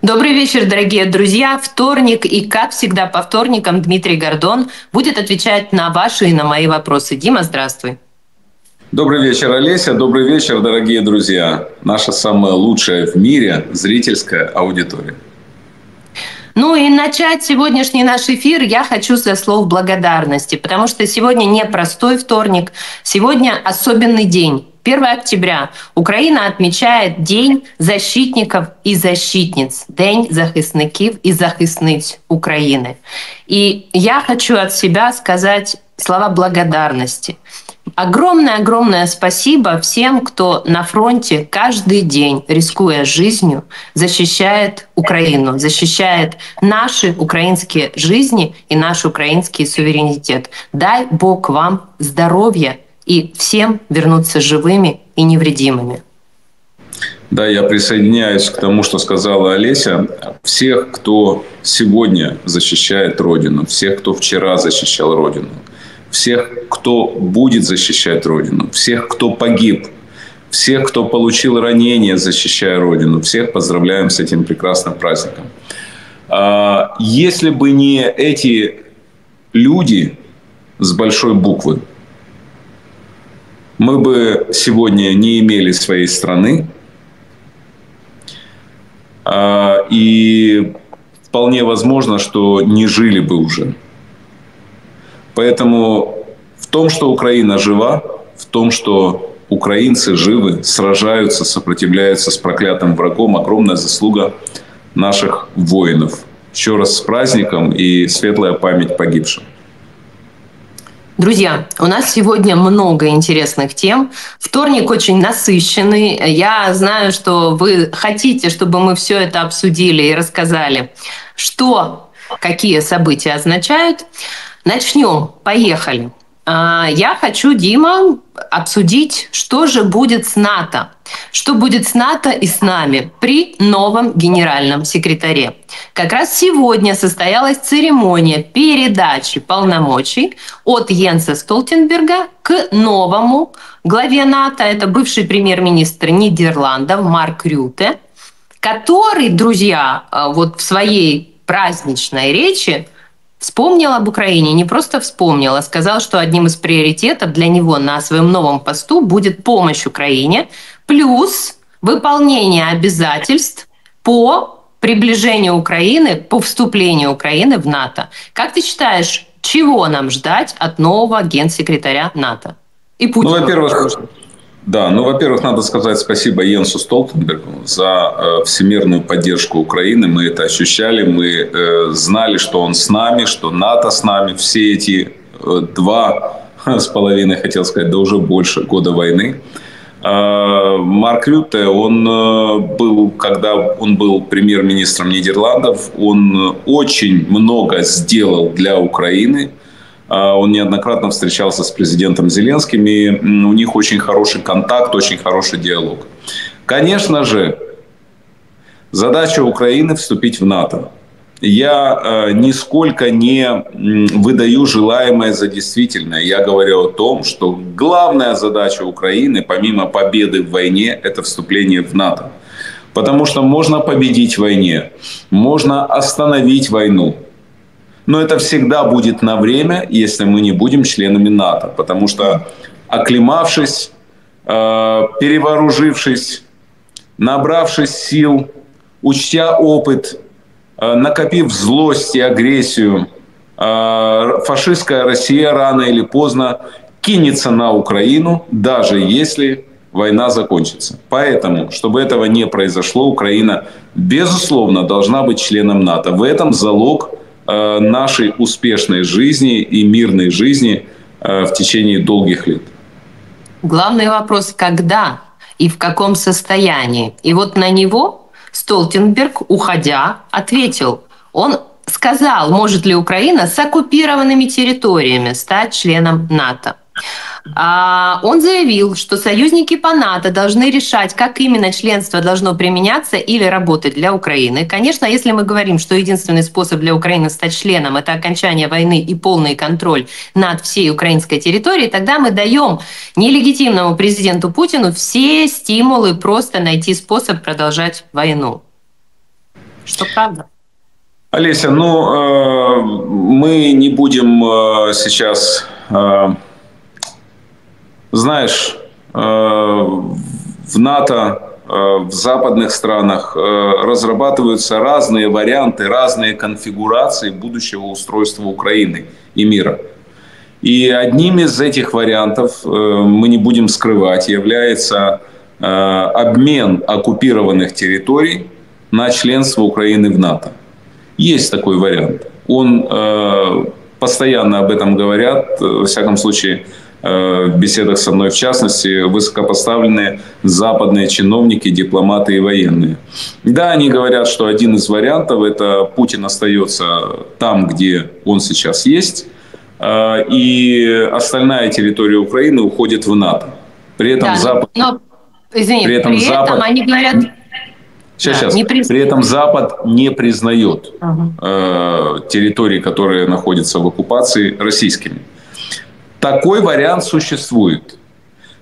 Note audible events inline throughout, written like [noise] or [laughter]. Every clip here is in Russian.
Добрый вечер, дорогие друзья. Вторник и, как всегда, по вторникам Дмитрий Гордон будет отвечать на ваши и на мои вопросы. Дима, здравствуй. Добрый вечер, Олеся. Добрый вечер, дорогие друзья. Наша самая лучшая в мире зрительская аудитория. Ну и начать сегодняшний наш эфир я хочу со слов благодарности, потому что сегодня не простой вторник, сегодня особенный день. 1 октября Украина отмечает День защитников и защитниц, День захисників и захисниць Украины. И я хочу от себя сказать слова благодарности. Огромное-огромное спасибо всем, кто на фронте каждый день, рискуя жизнью, защищает Украину, защищает наши украинские жизни и наш украинский суверенитет. Дай Бог вам здоровья и всем вернуться живыми и невредимыми. Да, я присоединяюсь к тому, что сказала Олеся. Всех, кто сегодня защищает Родину, всех, кто вчера защищал Родину, всех, кто будет защищать Родину, всех, кто погиб, всех, кто получил ранения, защищая Родину, всех поздравляем с этим прекрасным праздником. А, если бы не эти люди с большой буквы, мы бы сегодня не имели своей страны. А, и вполне возможно, что не жили бы уже. Поэтому в том, что Украина жива, в том, что украинцы живы, сражаются, сопротивляются с проклятым врагом, огромная заслуга наших воинов. Еще раз с праздником и светлая память погибшим. Друзья, у нас сегодня много интересных тем. Вторник очень насыщенный. Я знаю, что вы хотите, чтобы мы все это обсудили и рассказали, что какие события означают. Начнем. Поехали. А, я хочу, Дима, обсудить, что же будет с НАТО. Что будет с НАТО и с нами при новом генеральном секретаре. Как раз сегодня состоялась церемония передачи полномочий от Йенса Столтенберга к новому главе НАТО. Это бывший премьер-министр Нидерландов Марк Рюте, который, друзья, а, вот в своей праздничной речи Вспомнил об Украине, не просто вспомнил, а сказал, что одним из приоритетов для него на своем новом посту будет помощь Украине, плюс выполнение обязательств по приближению Украины, по вступлению Украины в НАТО. Как ты считаешь, чего нам ждать от нового генсекретаря НАТО? И Путина? Ну, во-первых, да, ну, во-первых, надо сказать спасибо Йенсу Столтенбергу за э, всемирную поддержку Украины. Мы это ощущали, мы э, знали, что он с нами, что НАТО с нами. Все эти э, два с половиной, хотел сказать, да уже больше года войны. Э, Марк Рютте, он э, был, когда он был премьер-министром Нидерландов, он очень много сделал для Украины – а, он неоднократно встречался с президентом Зеленским, и у них очень хороший контакт, очень хороший диалог. Конечно же, задача Украины вступить в НАТО. Я э, нисколько не выдаю желаемое за действительное. Я говорю о том, что главная задача Украины, помимо победы в войне, это вступление в НАТО. Потому что можно победить в войне, можно остановить войну, но это всегда будет на время, если мы не будем членами НАТО. Потому что оклемавшись, э, перевооружившись, набравшись сил, учтя опыт, э, накопив злость и агрессию, э, фашистская Россия рано или поздно кинется на Украину, даже если война закончится. Поэтому, чтобы этого не произошло, Украина, безусловно, должна быть членом НАТО. В этом залог нашей успешной жизни и мирной жизни э, в течение долгих лет. Главный вопрос, когда и в каком состоянии. И вот на него Столтенберг, уходя, ответил. Он сказал, может ли Украина с оккупированными территориями стать членом НАТО. А, он заявил, что союзники по НАТО должны решать, как именно членство должно применяться или работать для Украины. Конечно, если мы говорим, что единственный способ для Украины стать членом – это окончание войны и полный контроль над всей украинской территорией, тогда мы даем нелегитимному президенту Путину все стимулы просто найти способ продолжать войну. Что правда? Олеся, ну, э, мы не будем э, сейчас, э, знаешь, э, в НАТО, э, в западных странах э, разрабатываются разные варианты, разные конфигурации будущего устройства Украины и мира. И одним из этих вариантов, мы не будем скрывать, является обмен оккупированных территорий на членство Украины в НАТО. Есть такой вариант. Он постоянно об этом говорят, во всяком случае, в беседах со мной, в частности, высокопоставленные западные чиновники, дипломаты и военные. Да, они говорят, что один из вариантов – это Путин остается там, где он сейчас есть, а, и остальная территория Украины уходит в НАТО. При этом да, Запад... Но, извини, при этом, при Запад, этом они говорят... Сейчас, да, сейчас. Не приз... При этом Запад не признает угу. э, территории, которые находятся в оккупации, российскими. Такой вариант существует.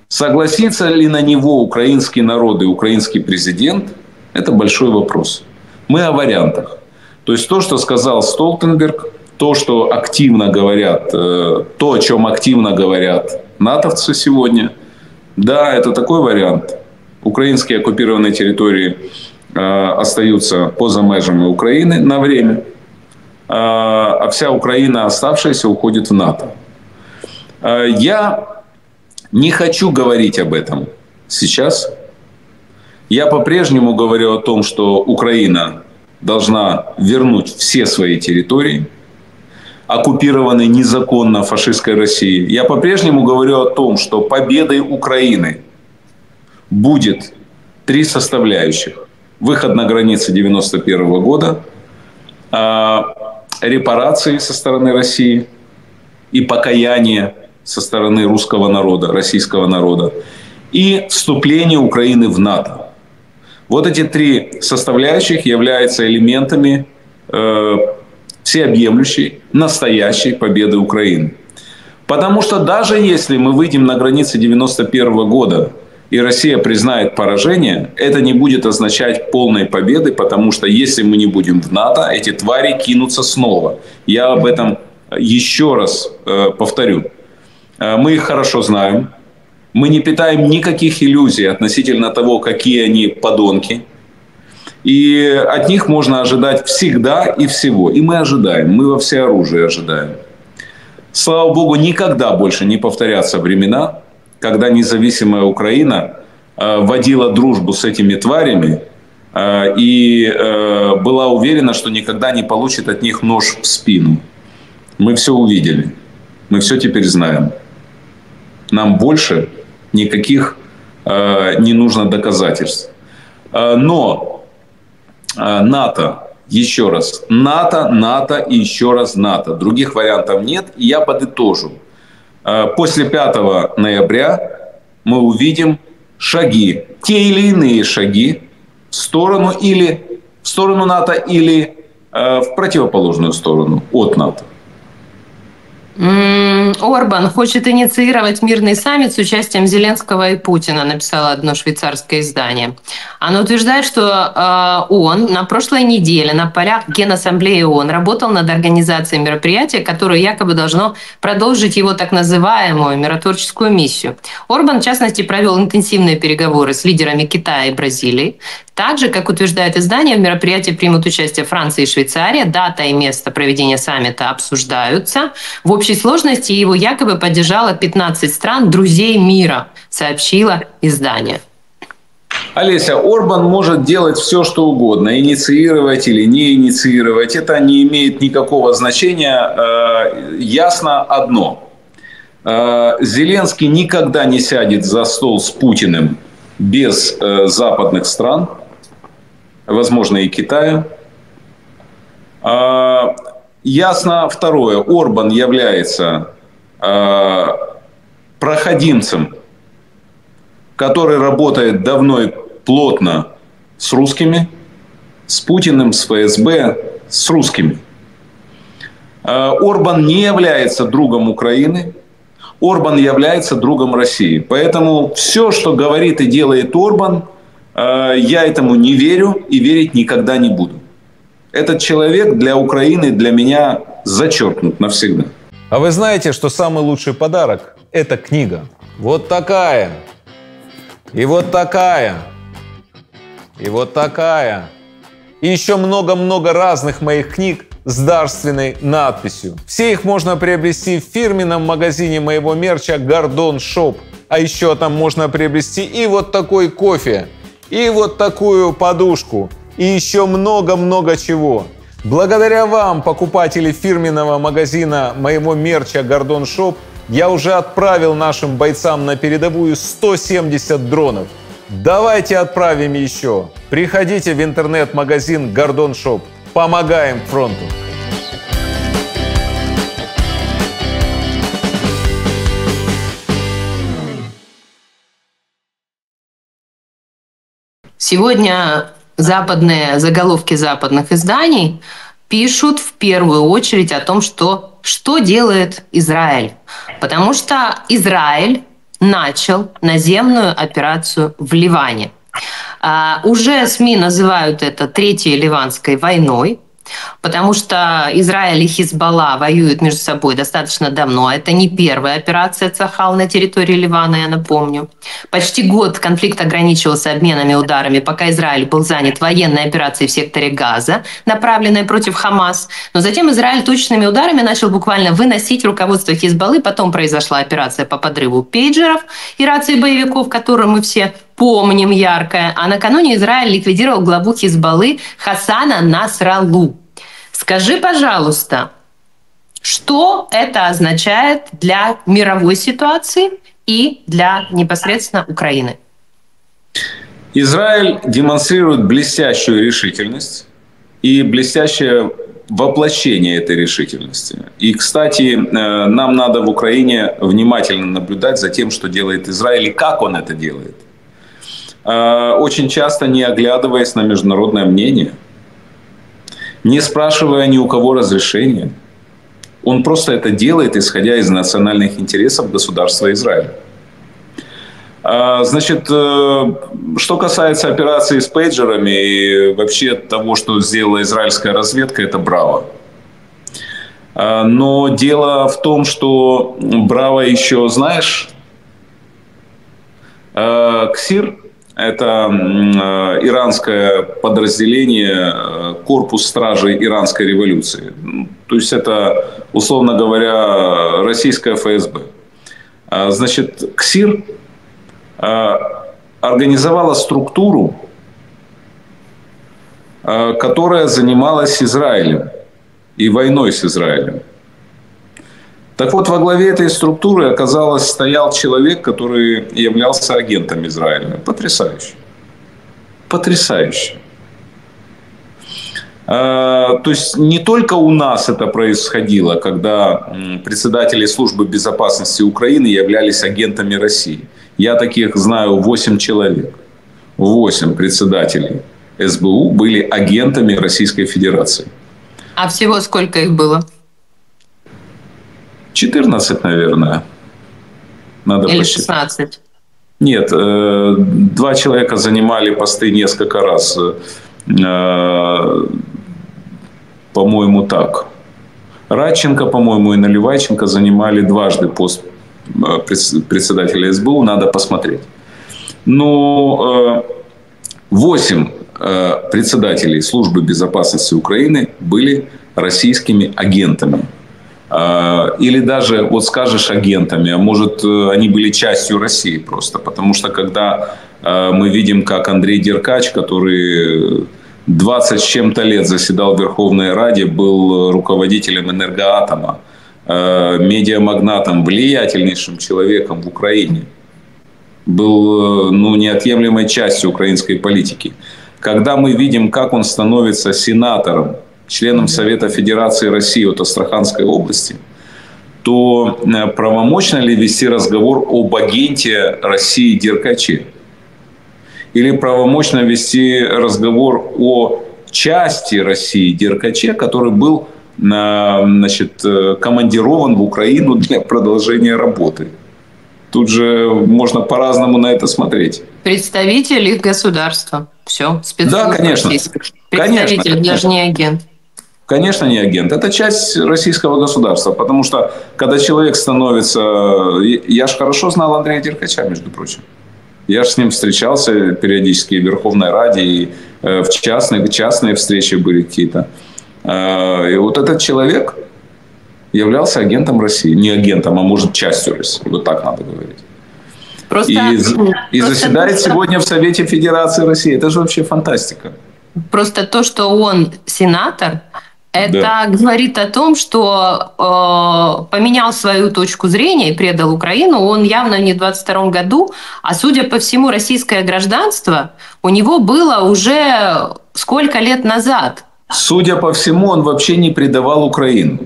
Согласится ли на него украинский народ и украинский президент, это большой вопрос. Мы о вариантах. То есть то, что сказал Столтенберг, то, что активно говорят, э, то, о чем активно говорят натовцы сегодня, да, это такой вариант. Украинские оккупированные территории э, остаются поза межами Украины на время, э, а вся Украина оставшаяся уходит в НАТО. Я не хочу говорить об этом сейчас. Я по-прежнему говорю о том, что Украина должна вернуть все свои территории – оккупированной незаконно фашистской России. Я по-прежнему говорю о том, что победой Украины будет три составляющих. Выход на границы 91 года, а, репарации со стороны России и покаяние со стороны русского народа, российского народа, и вступление Украины в НАТО. Вот эти три составляющих являются элементами э, всеобъемлющей, настоящей победы Украины. Потому что даже если мы выйдем на границы 91 года и Россия признает поражение, это не будет означать полной победы, потому что если мы не будем в НАТО, эти твари кинутся снова. Я об этом еще раз э, повторю. Э, мы их хорошо знаем. Мы не питаем никаких иллюзий относительно того, какие они подонки – и от них можно ожидать всегда и всего. И мы ожидаем, мы во все оружие ожидаем. Слава Богу, никогда больше не повторятся времена, когда независимая Украина э, водила дружбу с этими тварями э, и была уверена, что никогда не получит от них нож в спину. Мы все увидели, мы все теперь знаем. Нам больше никаких не нужно доказательств. Но Э, НАТО. Еще раз. НАТО, НАТО и еще раз НАТО. Других вариантов нет. И я подытожу. Э, после 5 ноября мы увидим шаги, те или иные шаги в сторону или в сторону НАТО или э, в противоположную сторону от НАТО. Орбан хочет инициировать мирный саммит с участием Зеленского и Путина, написало одно швейцарское издание. Оно утверждает, что э, он на прошлой неделе на полях Генассамблеи ООН работал над организацией мероприятия, которое якобы должно продолжить его так называемую миротворческую миссию. Орбан, в частности, провел интенсивные переговоры с лидерами Китая и Бразилии. Также, как утверждает издание, в мероприятии примут участие Франция и Швейцария. Дата и место проведения саммита обсуждаются. В общей сложности его якобы поддержало 15 стран друзей мира, сообщило издание. Олеся, Орбан может делать все, что угодно, инициировать или не инициировать. Это не имеет никакого значения. Э, ясно одно. Э, Зеленский никогда не сядет за стол с Путиным без э, западных стран – возможно, и Китая. Ясно второе. Орбан является а, проходимцем, который работает давно и плотно с русскими, с Путиным, с ФСБ, с русскими. А, Орбан не является другом Украины, Орбан является другом России. Поэтому все, что говорит и делает Орбан – Э, я этому не верю и верить никогда не буду. Этот человек для Украины, для меня зачеркнут навсегда. А вы знаете, что самый лучший подарок – это книга. Вот такая. И вот такая. И вот такая. И еще много-много разных моих книг с дарственной надписью. Все их можно приобрести в фирменном магазине моего мерча Гордон Шоп. А еще там можно приобрести и вот такой кофе, и вот такую подушку, и еще много-много чего. Благодаря вам, покупатели фирменного магазина моего мерча Gordon Shop, я уже отправил нашим бойцам на передовую 170 дронов. Давайте отправим еще. Приходите в интернет-магазин Gordon Shop. Помогаем фронту. Сегодня западные заголовки западных изданий пишут в первую очередь о том, что что делает Израиль. Потому что Израиль начал наземную операцию в Ливане. А, уже СМИ называют это Третьей Ливанской войной. Потому что Израиль и Хизбалла воюют между собой достаточно давно. Это не первая операция Цахал на территории Ливана, я напомню. Почти год конфликт ограничивался обменами ударами, пока Израиль был занят военной операцией в секторе Газа, направленной против Хамас. Но затем Израиль точными ударами начал буквально выносить руководство Хизбаллы. Потом произошла операция по подрыву пейджеров и рации боевиков, которую мы все помним яркое. А накануне Израиль ликвидировал главу Хизбаллы Хасана Насралу. Скажи, пожалуйста, что это означает для мировой ситуации и для непосредственно Украины? Израиль демонстрирует блестящую решительность и блестящее воплощение этой решительности. И, кстати, э, нам надо в Украине внимательно наблюдать за тем, что делает Израиль и как он это делает. Э, очень часто не оглядываясь на международное мнение, не спрашивая ни у кого разрешения. Он просто это делает, исходя из национальных интересов государства Израиля. Э, значит, э, что касается операции с пейджерами и вообще того, что сделала израильская разведка, это браво. Но дело в том, что браво еще, знаешь, Ксир это э, иранское подразделение, э, корпус стражей иранской революции. То есть это, условно говоря, российская ФСБ. А, значит, КСИР э, организовала структуру, которая занималась Израилем и войной с Израилем. Так вот, во главе этой структуры оказалось стоял человек, который являлся агентом Израиля. Потрясающе. Потрясающе. А, то есть не только у нас это происходило, когда председатели службы безопасности Украины являлись агентами России. Я таких знаю 8 человек. 8 председателей СБУ были агентами Российской Федерации. А всего сколько их было? 14, наверное. Надо Или посчитать. 16? Нет, э, два человека занимали посты несколько раз. Э, по-моему, так. Радченко, по-моему, и Наливайченко занимали дважды пост э, председателя СБУ. Надо посмотреть. Но восемь председателей службы безопасности Украины были российскими агентами. А, или даже, вот скажешь, агентами, а может, э, они были частью России просто. Потому что когда э, мы видим, как Андрей Деркач, который 20 с чем-то лет заседал в Верховной Раде, был руководителем энергоатома, э, медиамагнатом, влиятельнейшим человеком в Украине, был ну, неотъемлемой частью украинской политики. Когда мы видим, как он становится сенатором, членом Совета Федерации России от Астраханской области, то э, правомочно ли вести разговор об агенте России Деркаче? Или правомочно вести разговор о части России Деркаче, который был значит, э, командирован в Украину для продолжения работы? Тут же можно по-разному на это смотреть. Представитель их государства. Все, спецслужб Да, конечно. Представитель, конечно, даже не агент. Конечно, не агент. Это часть российского государства. Потому что, когда человек становится... Я же хорошо знал Андрея Деркача, между прочим. Я же с ним встречался периодически в Верховной Раде, и э, в частные, частные встречи были какие-то. Э, и вот этот человек являлся агентом России. Не агентом, а может частью России. Вот так надо говорить. Просто, и, и заседает просто... сегодня в Совете Федерации России. Это же вообще фантастика. Просто то, что он сенатор, это да. говорит о том, что э, поменял свою точку зрения и предал Украину. Он явно не в 22 году, а судя по всему, российское гражданство у него было уже сколько лет назад. Судя по всему, он вообще не предавал Украину.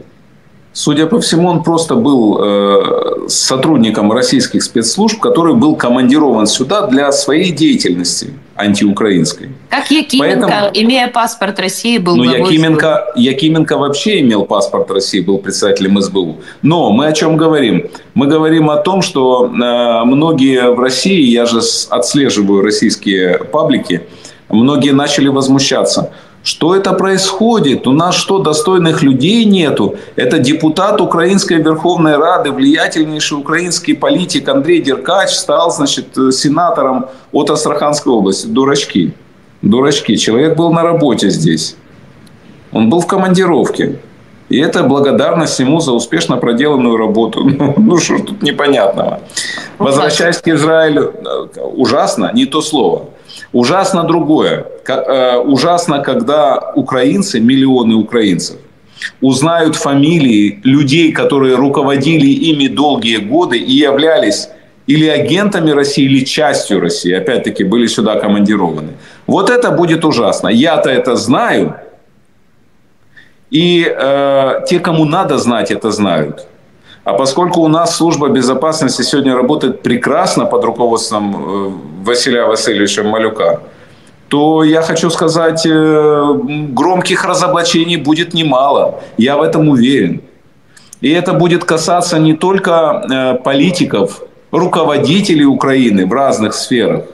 Судя по всему, он просто был э, сотрудником российских спецслужб, который был командирован сюда для своей деятельности антиукраинской. Как Якименко, Поэтому, имея паспорт России, был Ну, Якименко, Якименко вообще имел паспорт России, был председателем СБУ. Но мы о чем говорим? Мы говорим о том, что э, многие в России, я же отслеживаю российские паблики, многие начали возмущаться – что это происходит? У нас что, достойных людей нету? Это депутат Украинской Верховной Рады, влиятельнейший украинский политик Андрей Деркач стал, значит, сенатором от Астраханской области. Дурачки. Дурачки. Человек был на работе здесь. Он был в командировке. И это благодарность ему за успешно проделанную работу. [laughs] Ну, что тут непонятного. Возвращаясь к Израилю, э, ужасно, не то слово. Ужасно другое. Э, ужасно, когда украинцы, миллионы украинцев, узнают фамилии людей, которые руководили ими долгие годы и являлись или агентами России, или частью России, опять-таки, были сюда командированы. Вот это будет ужасно. Я-то это знаю, и э, те, кому надо знать, это знают. А поскольку у нас служба безопасности сегодня работает прекрасно под руководством э, Василия Васильевича Малюка, то я хочу сказать, э, громких разоблачений будет немало. Я в этом уверен. И это будет касаться не только э, политиков, руководителей Украины в разных сферах.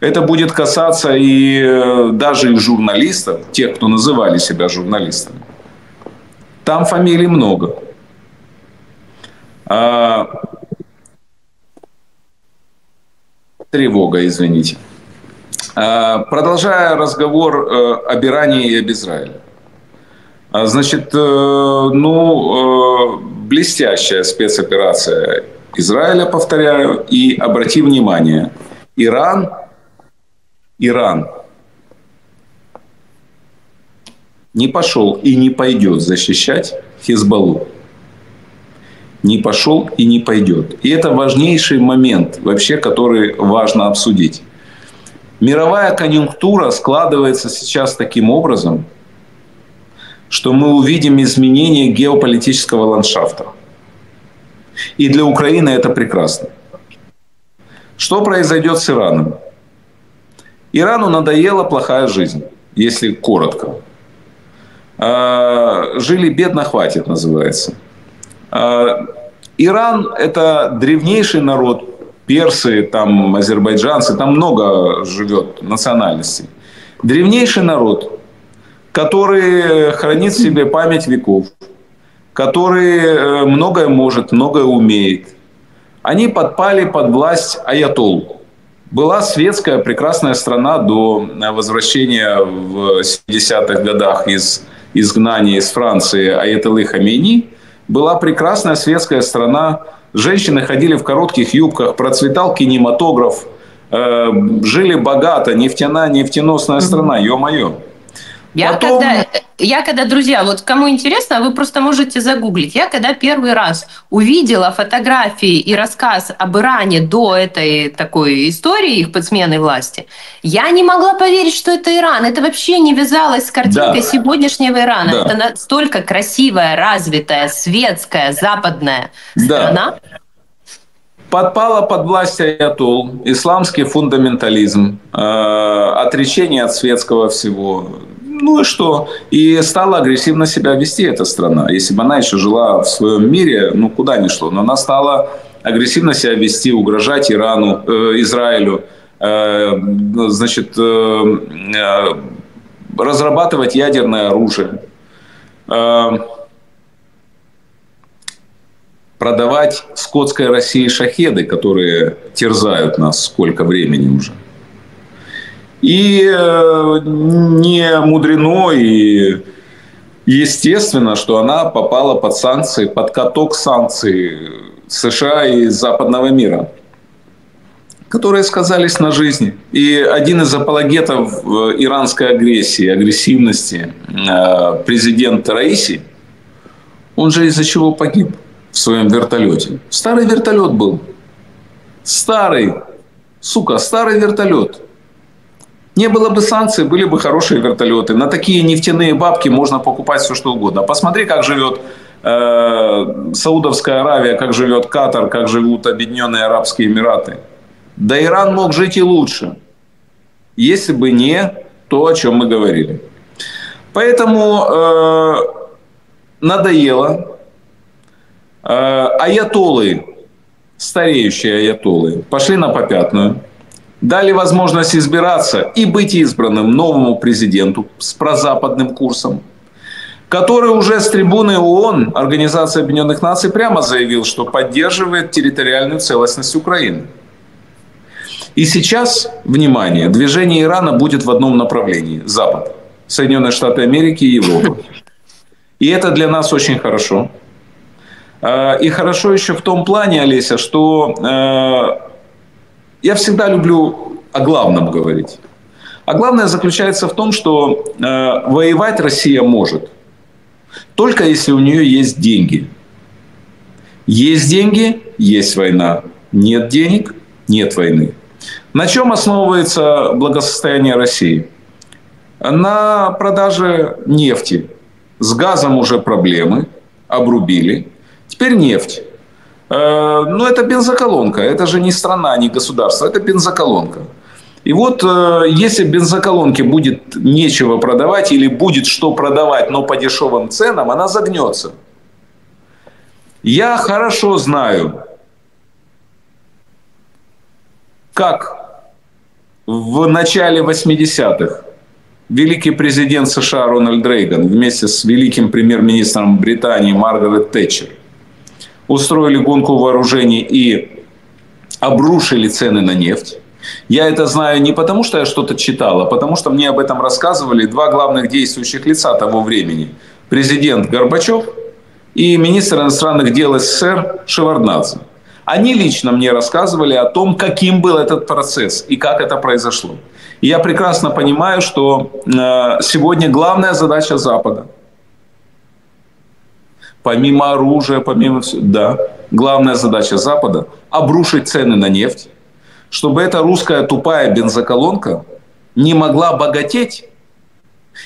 Это будет касаться и даже и журналистов, тех, кто называли себя журналистами. Там фамилий много. А... Тревога, извините. А, продолжая разговор э, об Иране и об Израиле. А, значит, э, ну, э, блестящая спецоперация Израиля, повторяю, и обрати внимание, Иран, Иран не пошел и не пойдет защищать Хизбаллу не пошел и не пойдет. И это важнейший момент, вообще, который важно обсудить. Мировая конъюнктура складывается сейчас таким образом, что мы увидим изменение геополитического ландшафта. И для Украины это прекрасно. Что произойдет с Ираном? Ирану надоела плохая жизнь, если коротко. А, жили бедно, хватит, называется. Иран – это древнейший народ, персы, там, азербайджанцы, там много живет национальностей. Древнейший народ, который хранит в себе память веков, который э, многое может, многое умеет. Они подпали под власть аятол. Была светская прекрасная страна до возвращения в 70-х годах из изгнания из Франции Аятолы Хамени – была прекрасная светская страна. Женщины ходили в коротких юбках, процветал кинематограф, э, жили богато, нефтяная, нефтеносная страна, ё-моё. Я, Потом... когда, я когда, друзья, вот кому интересно, вы просто можете загуглить. Я когда первый раз увидела фотографии и рассказ об Иране до этой такой истории их подсмены власти, я не могла поверить, что это Иран. Это вообще не вязалось с картинкой да. сегодняшнего Ирана. Да. Это настолько красивая, развитая, светская, западная да. страна. Подпала под власть аятол, исламский фундаментализм, э, отречение от светского всего, ну и что? И стала агрессивно себя вести эта страна. Если бы она еще жила в своем мире, ну куда ни шло. Но она стала агрессивно себя вести, угрожать Ирану, э, Израилю, э, значит, э, э, разрабатывать ядерное оружие, э, продавать скотской России шахеды, которые терзают нас сколько времени уже. И э, не мудрено и естественно, что она попала под санкции, под каток санкций США и западного мира, которые сказались на жизни. И один из апологетов э, иранской агрессии, агрессивности, э, президент Раиси, он же из-за чего погиб в своем вертолете. Старый вертолет был. Старый. Сука, старый вертолет. Не было бы санкций, были бы хорошие вертолеты. На такие нефтяные бабки можно покупать все, что угодно. Посмотри, как живет э, Саудовская Аравия, как живет Катар, как живут Объединенные Арабские Эмираты. Да Иран мог жить и лучше, если бы не то, о чем мы говорили. Поэтому э, надоело. Э, аятолы, стареющие аятолы, пошли на попятную дали возможность избираться и быть избранным новому президенту с прозападным курсом, который уже с трибуны ООН, Организации Объединенных Наций, прямо заявил, что поддерживает территориальную целостность Украины. И сейчас, внимание, движение Ирана будет в одном направлении – Запад, Соединенные Штаты Америки и Европа. И это для нас очень хорошо. А, и хорошо еще в том плане, Олеся, что э, я всегда люблю о главном говорить. А главное заключается в том, что э, воевать Россия может только если у нее есть деньги. Есть деньги, есть война. Нет денег, нет войны. На чем основывается благосостояние России? На продаже нефти. С газом уже проблемы, обрубили. Теперь нефть. Э, ну, это бензоколонка. Это же не страна, не государство. Это бензоколонка. И вот э, если бензоколонке будет нечего продавать или будет что продавать, но по дешевым ценам, она загнется. Я хорошо знаю, как в начале 80-х великий президент США Рональд Рейган вместе с великим премьер-министром Британии Маргарет Тэтчер – устроили гонку вооружений и обрушили цены на нефть. Я это знаю не потому, что я что-то читал, а потому что мне об этом рассказывали два главных действующих лица того времени. Президент Горбачев и министр иностранных дел СССР Шеварднадзе. Они лично мне рассказывали о том, каким был этот процесс и как это произошло. И я прекрасно понимаю, что э, сегодня главная задача Запада – помимо оружия, помимо всего, да, главная задача Запада – обрушить цены на нефть, чтобы эта русская тупая бензоколонка не могла богатеть,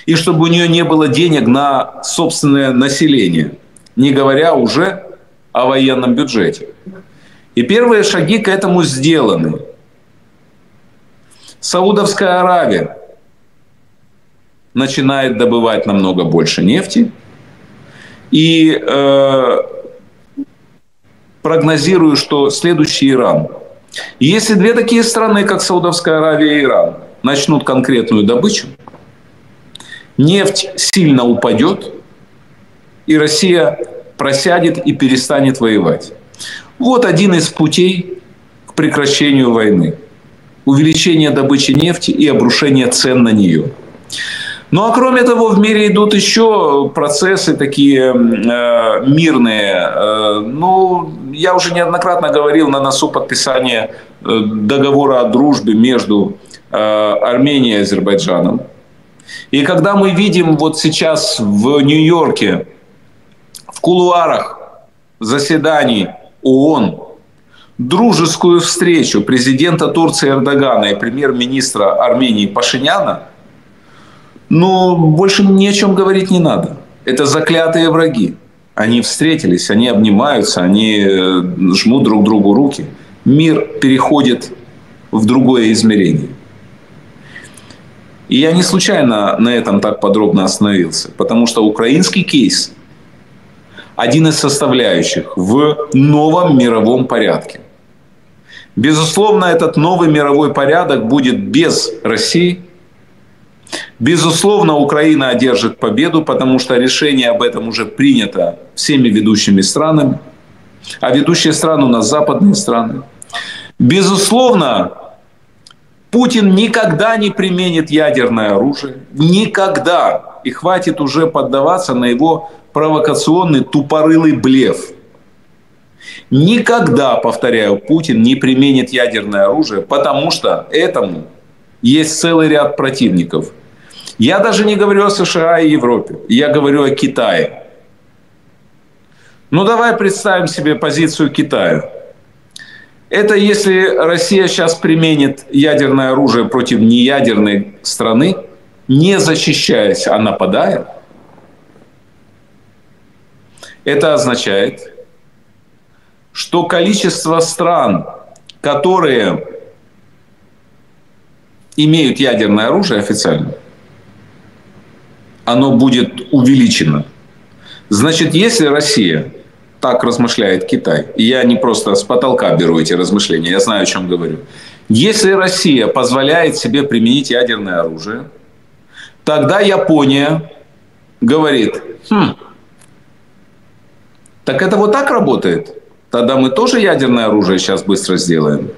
и чтобы у нее не было денег на собственное население, не говоря уже о военном бюджете. И первые шаги к этому сделаны. Саудовская Аравия начинает добывать намного больше нефти – и э, прогнозирую, что следующий Иран. если две такие страны, как Саудовская Аравия и Иран, начнут конкретную добычу, нефть сильно упадет, и Россия просядет и перестанет воевать. Вот один из путей к прекращению войны. Увеличение добычи нефти и обрушение цен на нее. Ну а кроме того, в мире идут еще процессы такие э, мирные. Э, ну, я уже неоднократно говорил на носу подписания э, договора о дружбе между э, Арменией и Азербайджаном. И когда мы видим вот сейчас в Нью-Йорке, в кулуарах заседаний ООН, дружескую встречу президента Турции Эрдогана и премьер-министра Армении Пашиняна – но больше ни о чем говорить не надо. Это заклятые враги. Они встретились, они обнимаются, они э, жмут друг другу руки. Мир переходит в другое измерение. И я не случайно на этом так подробно остановился, потому что украинский кейс один из составляющих в новом мировом порядке. Безусловно, этот новый мировой порядок будет без России. Безусловно, Украина одержит победу, потому что решение об этом уже принято всеми ведущими странами. А ведущие страны у нас западные страны. Безусловно, Путин никогда не применит ядерное оружие. Никогда. И хватит уже поддаваться на его провокационный тупорылый блеф. Никогда, повторяю, Путин не применит ядерное оружие, потому что этому есть целый ряд противников. Я даже не говорю о США и Европе, я говорю о Китае. Ну давай представим себе позицию Китая. Это если Россия сейчас применит ядерное оружие против неядерной страны, не защищаясь, а нападая, это означает, что количество стран, которые имеют ядерное оружие официально, оно будет увеличено. Значит, если Россия так размышляет Китай. И я не просто с потолка беру эти размышления, я знаю, о чем говорю. Если Россия позволяет себе применить ядерное оружие, тогда Япония говорит, хм, так это вот так работает? Тогда мы тоже ядерное оружие сейчас быстро сделаем.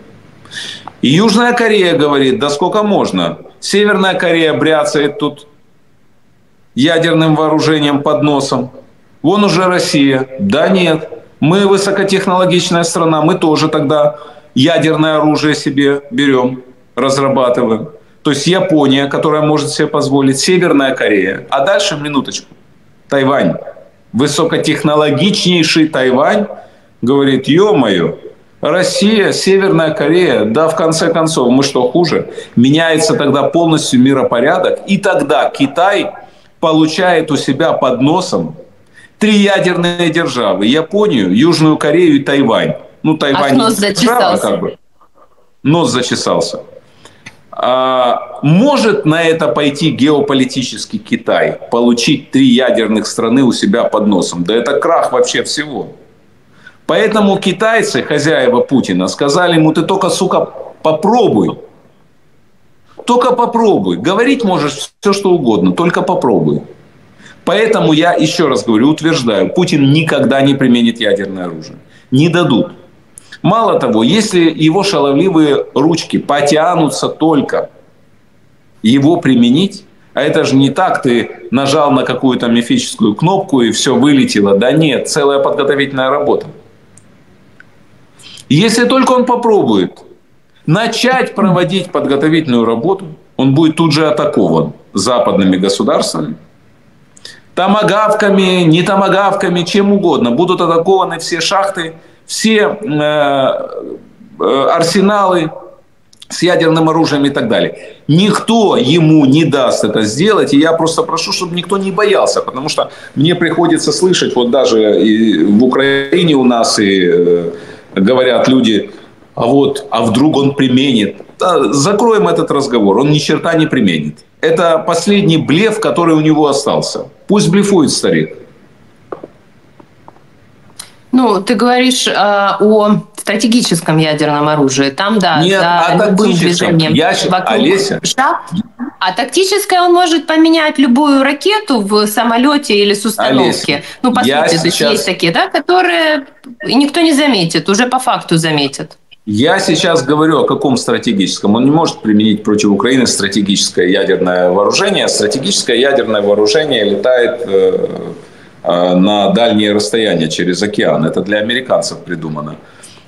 И Южная Корея говорит, да сколько можно. Северная Корея бряцает тут ядерным вооружением под носом. Вон уже Россия. Да нет. Мы высокотехнологичная страна, мы тоже тогда ядерное оружие себе берем, разрабатываем. То есть Япония, которая может себе позволить, Северная Корея. А дальше, минуточку, Тайвань. Высокотехнологичнейший Тайвань говорит, ё-моё, Россия, Северная Корея, да в конце концов, мы что хуже? Меняется тогда полностью миропорядок, и тогда Китай получает у себя под носом три ядерные державы. Японию, Южную Корею и Тайвань. Ну, Тайвань нос держава, как бы. Нос зачесался. А, может на это пойти геополитический Китай, получить три ядерных страны у себя под носом? Да это крах вообще всего. Поэтому китайцы, хозяева Путина, сказали ему, ты только, сука, попробуй. Только попробуй. Говорить можешь все, что угодно, только попробуй. Поэтому я еще раз говорю, утверждаю, Путин никогда не применит ядерное оружие. Не дадут. Мало того, если его шаловливые ручки потянутся только его применить, а это же не так, ты нажал на какую-то мифическую кнопку и все вылетело. Да нет, целая подготовительная работа. Если только он попробует начать проводить подготовительную работу, он будет тут же атакован западными государствами, томагавками, не томагавками, чем угодно. Будут атакованы все шахты, все э, э, арсеналы с ядерным оружием и так далее. Никто ему не даст это сделать, и я просто прошу, чтобы никто не боялся, потому что мне приходится слышать, вот даже и в Украине у нас и э, говорят люди, а вот, а вдруг он применит. Да, закроем этот разговор, он ни черта не применит. Это последний блеф, который у него остался. Пусть блефует старик. Ну, ты говоришь э, о стратегическом ядерном оружии. Там, да, Нет, за о движением Я... вокруг Олеся. шаг. А тактическое он может поменять любую ракету в самолете или с установки. Олеся, ну, по сути, сейчас... есть такие, да, которые никто не заметит, уже по факту заметят. Я сейчас говорю о каком стратегическом. Он не может применить против Украины стратегическое ядерное вооружение. Стратегическое ядерное вооружение летает э, э, на дальние расстояния через океан. Это для американцев придумано.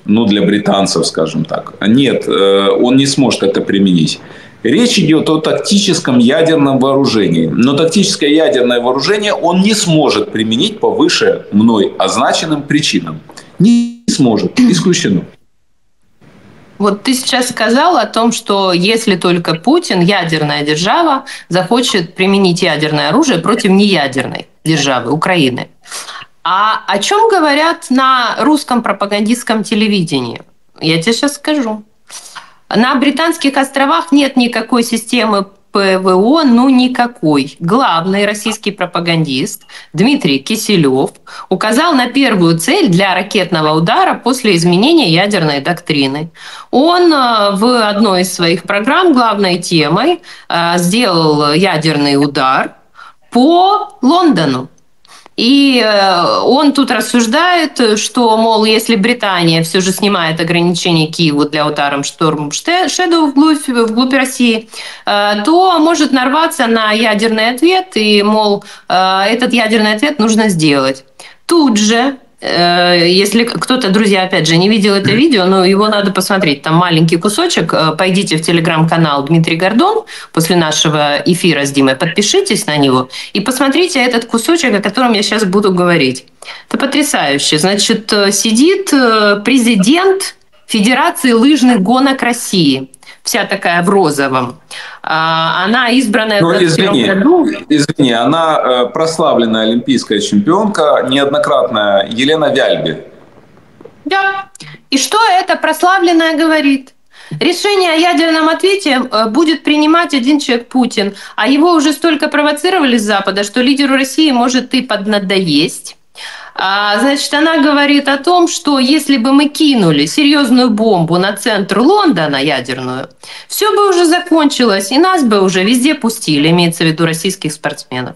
Ну, для британцев, скажем так. Нет, э, он не сможет это применить. Речь идет о тактическом ядерном вооружении. Но тактическое ядерное вооружение он не сможет применить по выше мной означенным причинам. Не сможет. Исключено. Вот ты сейчас сказал о том, что если только Путин, ядерная держава, захочет применить ядерное оружие против неядерной державы Украины. А о чем говорят на русском пропагандистском телевидении? Я тебе сейчас скажу. На Британских островах нет никакой системы ПВО ну никакой. Главный российский пропагандист Дмитрий Киселев указал на первую цель для ракетного удара после изменения ядерной доктрины. Он э, в одной из своих программ главной темой э, сделал ядерный удар по Лондону. И э, он тут рассуждает, что, мол, если Британия все же снимает ограничения Киеву для ударом Шторм Шэдоу вглубь, вглубь России, э, то может нарваться на ядерный ответ, и, мол, э, этот ядерный ответ нужно сделать. Тут же если кто-то, друзья, опять же, не видел это видео, но его надо посмотреть. Там маленький кусочек. Э, пойдите в телеграм-канал Дмитрий Гордон после нашего эфира с Димой, подпишитесь на него и посмотрите этот кусочек, о котором я сейчас буду говорить. Это потрясающе. Значит, э, сидит президент Федерации лыжных гонок России вся такая в розовом. А, она избранная ну, в извини, году. Извини, она э, прославленная олимпийская чемпионка, неоднократная Елена Вяльби. Да. И что эта прославленная говорит? Решение о ядерном ответе э, будет принимать один человек Путин, а его уже столько провоцировали с Запада, что лидеру России может и поднадоесть. А, значит, она говорит о том, что если бы мы кинули серьезную бомбу на центр Лондона, ядерную, все бы уже закончилось, и нас бы уже везде пустили, имеется в виду российских спортсменов.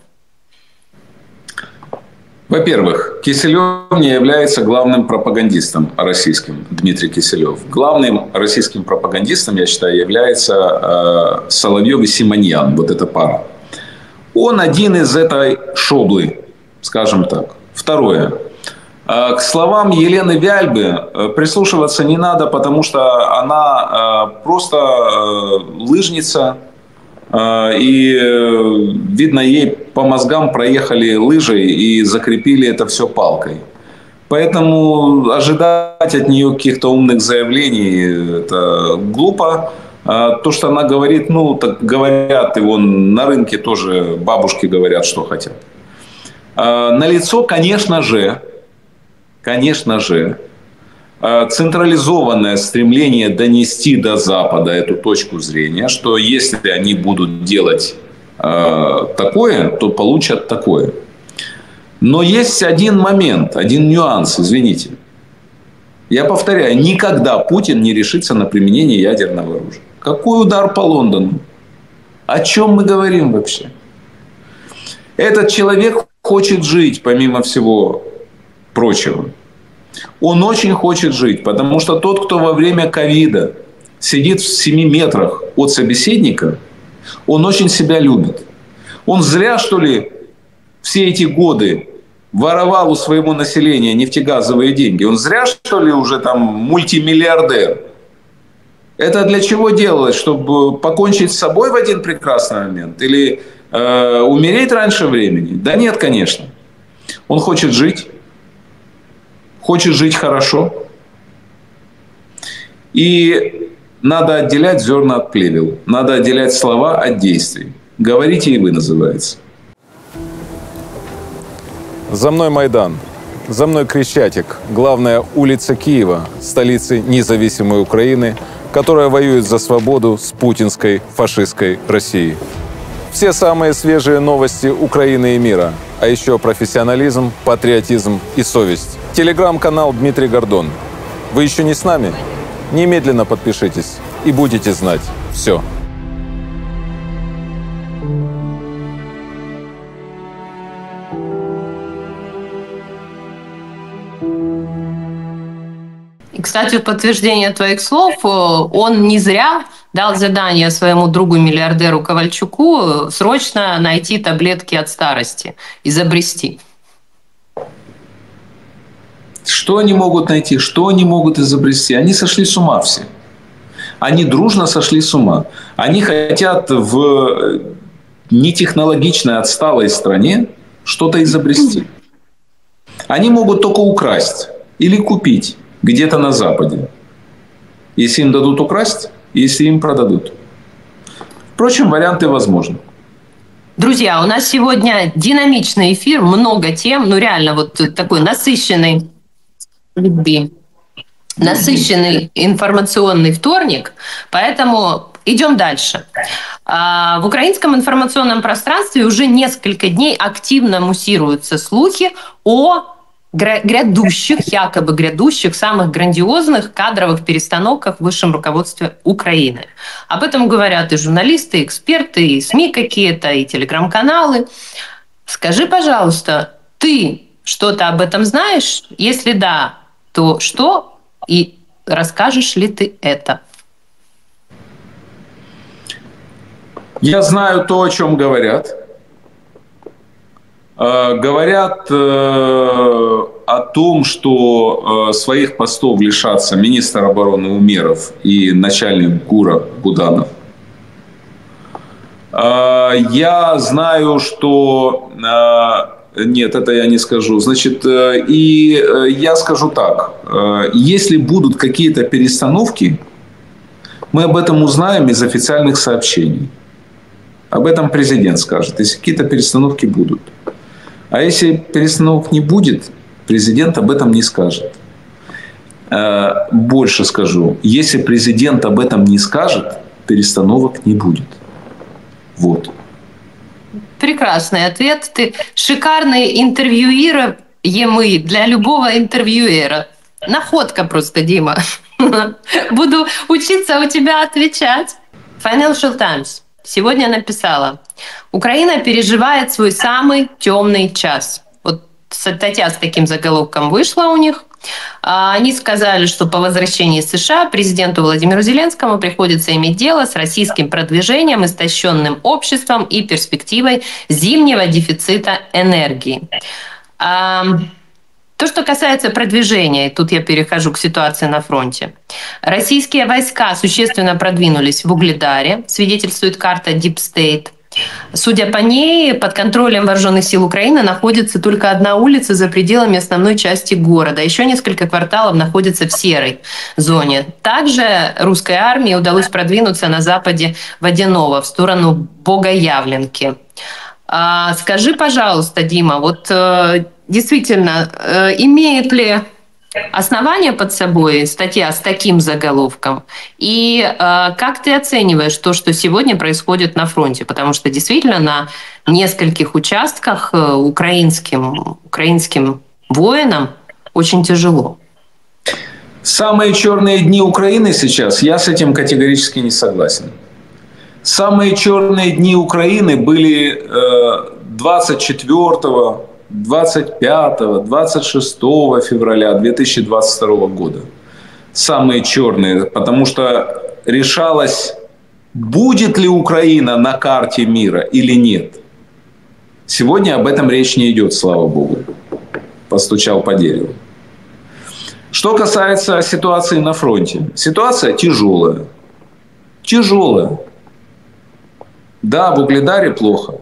Во-первых, Киселев не является главным пропагандистом российским, Дмитрий Киселев. Главным российским пропагандистом, я считаю, является э, Соловьев и Симоньян, вот эта пара. Он один из этой шоблы, скажем так. Второе. А, к словам Елены Вяльбы э, прислушиваться не надо, потому что она э, просто э, лыжница, и, видно, ей по мозгам проехали лыжей и закрепили это все палкой. Поэтому ожидать от нее каких-то умных заявлений это глупо. То, что она говорит, ну, так говорят, и вон на рынке тоже бабушки говорят, что хотят. А, на лицо, конечно же, конечно же, а, централизованное стремление донести до Запада эту точку зрения, что если они будут делать а, такое, то получат такое. Но есть один момент, один нюанс, извините. Я повторяю, никогда Путин не решится на применение ядерного оружия. Какой удар по Лондону? О чем мы говорим вообще? Этот человек хочет жить, помимо всего прочего. Он очень хочет жить, потому что тот, кто во время ковида сидит в 7 метрах от собеседника, он очень себя любит. Он зря, что ли, все эти годы воровал у своего населения нефтегазовые деньги. Он зря, что ли, уже там мультимиллиардер. Это для чего делалось? Чтобы покончить с собой в один прекрасный момент? Или э, умереть раньше времени? Да нет, конечно. Он хочет жить, хочет жить хорошо. И надо отделять зерна от плевел. Надо отделять слова от действий. Говорите и вы называется. За мной Майдан. За мной Крещатик, главная улица Киева, столицы независимой Украины, которая воюет за свободу с путинской фашистской Россией. Все самые свежие новости Украины и мира. А еще профессионализм, патриотизм и совесть. Телеграм-канал Дмитрий Гордон. Вы еще не с нами? Немедленно подпишитесь и будете знать все. Кстати, в подтверждение твоих слов, э, он не зря дал задание своему другу-миллиардеру Ковальчуку э, срочно найти таблетки от старости, изобрести. Что они могут найти? Что они могут изобрести? Они сошли с ума все. Они дружно сошли с ума. Они хотят в э, нетехнологичной, отсталой стране что-то изобрести. Они могут только украсть или купить где-то на Западе. Если им дадут украсть, если им продадут. Впрочем, варианты возможны. Друзья, у нас сегодня динамичный эфир, много тем, ну реально вот такой насыщенный любви насыщенный информационный вторник, поэтому идем дальше. А, в украинском информационном пространстве уже несколько дней активно муссируются слухи о грядущих, якобы грядущих, самых грандиозных кадровых перестановках в высшем руководстве Украины. Об этом говорят и журналисты, и эксперты, и СМИ какие-то, и телеграм-каналы. Скажи, пожалуйста, ты что-то об этом знаешь? Если да, то что? И расскажешь ли ты это? Я знаю то, о чем говорят. Э, говорят э, о том, что э, своих постов лишатся министр обороны Умеров и начальник ГУРа Буданов. Я знаю, что... Нет, это я не скажу. Значит, и я скажу так. Если будут какие-то перестановки, мы об этом узнаем из официальных сообщений. Об этом президент скажет, если какие-то перестановки будут. А если перестановок не будет, президент об этом не скажет. Э, больше скажу, если президент об этом не скажет, перестановок не будет. Вот. Прекрасный ответ. Ты шикарный интервьюер мы для любого интервьюера. Находка просто, Дима. [laughs] Буду учиться у тебя отвечать. Financial Times сегодня написала, Украина переживает свой самый темный час. Вот статья с таким заголовком вышла у них. А, они сказали, что по возвращении США президенту Владимиру Зеленскому приходится иметь дело с российским продвижением, истощенным обществом и перспективой зимнего дефицита энергии. То, что касается продвижения, тут я перехожу к ситуации на фронте. Российские войска существенно продвинулись в Угледаре, свидетельствует карта Deep State. Судя по ней, под контролем вооруженных сил Украины находится только одна улица за пределами основной части города. Еще несколько кварталов находятся в серой зоне. Также русской армии удалось продвинуться на западе Водяного в сторону Богоявленки. А, скажи, пожалуйста, Дима, вот э, действительно, э, имеет ли основания под собой статья с таким заголовком? И э, как ты оцениваешь то, что сегодня происходит на фронте? Потому что действительно на нескольких участках э, украинским, украинским воинам очень тяжело. Самые черные дни Украины сейчас, я с этим категорически не согласен. Самые черные дни Украины были 24 25-26 февраля 2022 года. Самые черные, потому что решалось, будет ли Украина на карте мира или нет. Сегодня об этом речь не идет, слава богу. Постучал по дереву. Что касается ситуации на фронте. Ситуация тяжелая. Тяжелая. Да, в Угледаре плохо.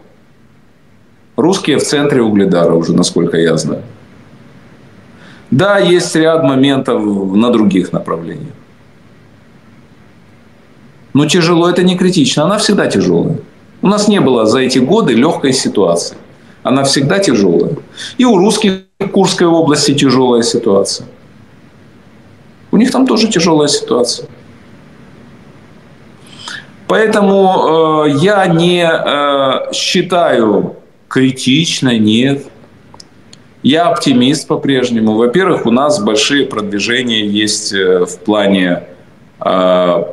Русские в центре Угледара уже, насколько я знаю. Да, есть ряд моментов на других направлениях. Но тяжело это не критично. Она всегда тяжелая. У нас не было за эти годы легкой ситуации. Она всегда тяжелая. И у русских в Курской области тяжелая ситуация. У них там тоже тяжелая ситуация. Поэтому э, я не э, считаю критично, нет. Я оптимист по-прежнему. Во-первых, у нас большие продвижения есть э, в плане э,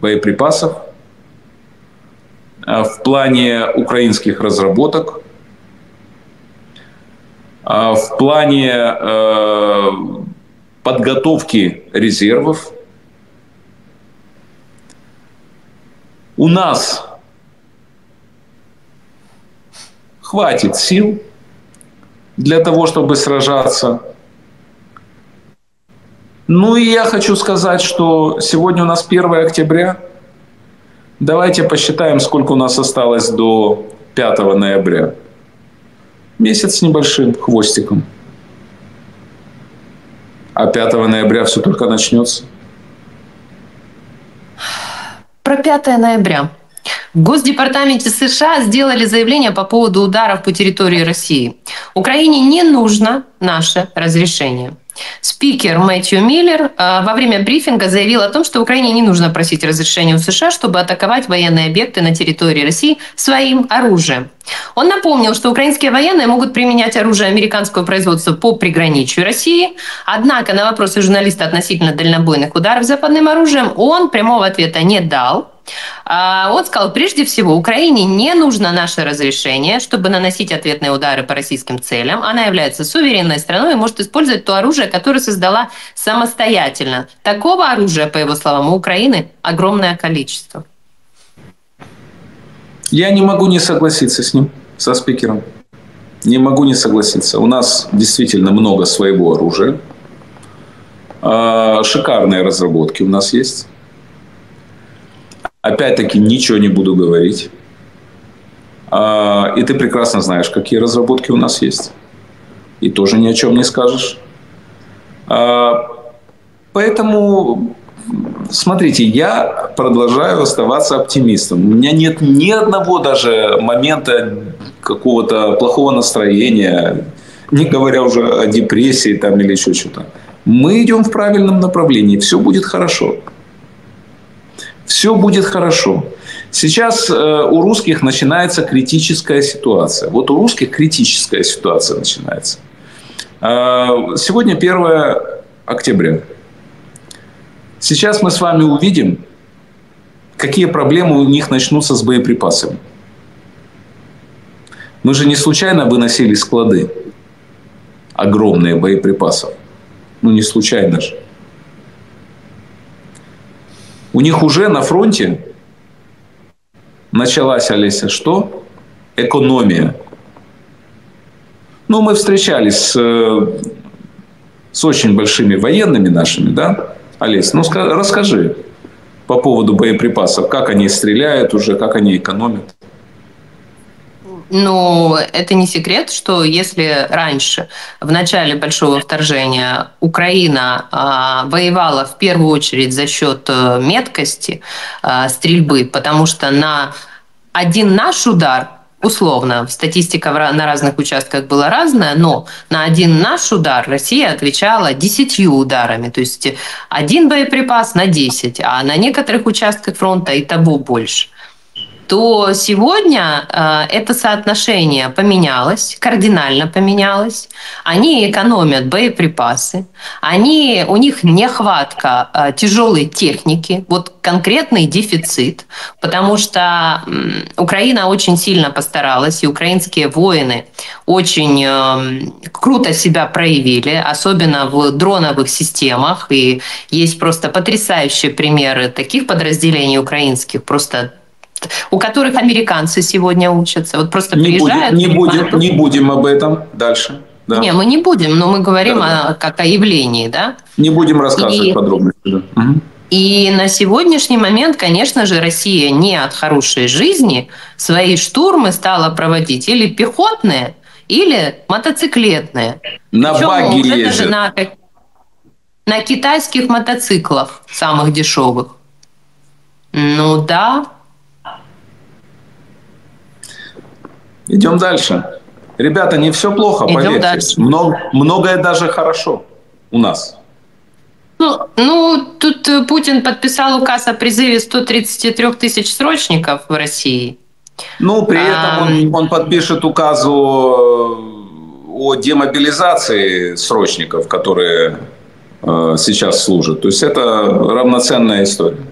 боеприпасов, э, в плане украинских разработок, э, в плане э, подготовки резервов. У нас хватит сил для того, чтобы сражаться. Ну и я хочу сказать, что сегодня у нас 1 октября. Давайте посчитаем, сколько у нас осталось до 5 ноября. Месяц с небольшим хвостиком. А 5 ноября все только начнется. Про 5 ноября. В Госдепартаменте США сделали заявление по поводу ударов по территории России. Украине не нужно наше разрешение. Спикер Мэтью Миллер э, во время брифинга заявил о том, что Украине не нужно просить разрешения у США, чтобы атаковать военные объекты на территории России своим оружием. Он напомнил, что украинские военные могут применять оружие американского производства по приграничию России. Однако на вопросы журналиста относительно дальнобойных ударов западным оружием он прямого ответа не дал. А, он сказал, прежде всего, Украине не нужно наше разрешение, чтобы наносить ответные удары по российским целям. Она является суверенной страной и может использовать то оружие, которое создала самостоятельно. Такого оружия, по его словам, у Украины огромное количество. Я не могу не согласиться с ним, со спикером. Не могу не согласиться. У нас действительно много своего оружия. А, шикарные разработки у нас есть. Опять-таки ничего не буду говорить. А, и ты прекрасно знаешь, какие разработки у нас есть. И тоже ни о чем не скажешь. А, поэтому, смотрите, я продолжаю оставаться оптимистом. У меня нет ни одного даже момента какого-то плохого настроения, не говоря уже о депрессии там или еще что-то. Мы идем в правильном направлении, все будет хорошо все будет хорошо. Сейчас э, у русских начинается критическая ситуация. Вот у русских критическая ситуация начинается. Э, сегодня 1 октября. Сейчас мы с вами увидим, какие проблемы у них начнутся с боеприпасами. Мы же не случайно выносили склады огромные боеприпасов. Ну, не случайно же. У них уже на фронте началась, Олеся, что? Экономия. Ну, мы встречались с, с очень большими военными нашими, да, Олесь? Ну, расскажи по поводу боеприпасов, как они стреляют уже, как они экономят. Ну, это не секрет, что если раньше, в начале большого вторжения, Украина э, воевала в первую очередь за счет э, меткости э, стрельбы, потому что на один наш удар условно, статистика на разных участках была разная, но на один наш удар Россия отвечала десятью ударами. То есть один боеприпас на 10, а на некоторых участках фронта и того больше то сегодня э, это соотношение поменялось, кардинально поменялось. Они экономят боеприпасы, они, у них нехватка э, тяжелой техники, вот конкретный дефицит, потому что Украина очень сильно постаралась, и украинские воины очень э, круто себя проявили, особенно в дроновых системах, и есть просто потрясающие примеры таких подразделений украинских, просто у которых американцы сегодня учатся. Вот просто не приезжают. Будем, не, будем, не будем об этом дальше. Да. Не, мы не будем, но мы говорим да, о, как о явлении, да? Не будем рассказывать и, подробности. Да. Угу. И на сегодняшний момент, конечно же, Россия не от хорошей жизни свои штурмы стала проводить или пехотные, или мотоциклетные. На Причем баги ездят. на, на китайских мотоциклах, самых дешевых. Ну да, Идем дальше. Ребята, не все плохо, Идем поверьте. Дальше. Много, многое даже хорошо у нас. Ну, ну, тут э, Путин подписал указ о призыве 133 тысяч срочников в России. Ну, при этом а... он, он подпишет указ о, о демобилизации срочников, которые э, сейчас служат. То есть это равноценная история.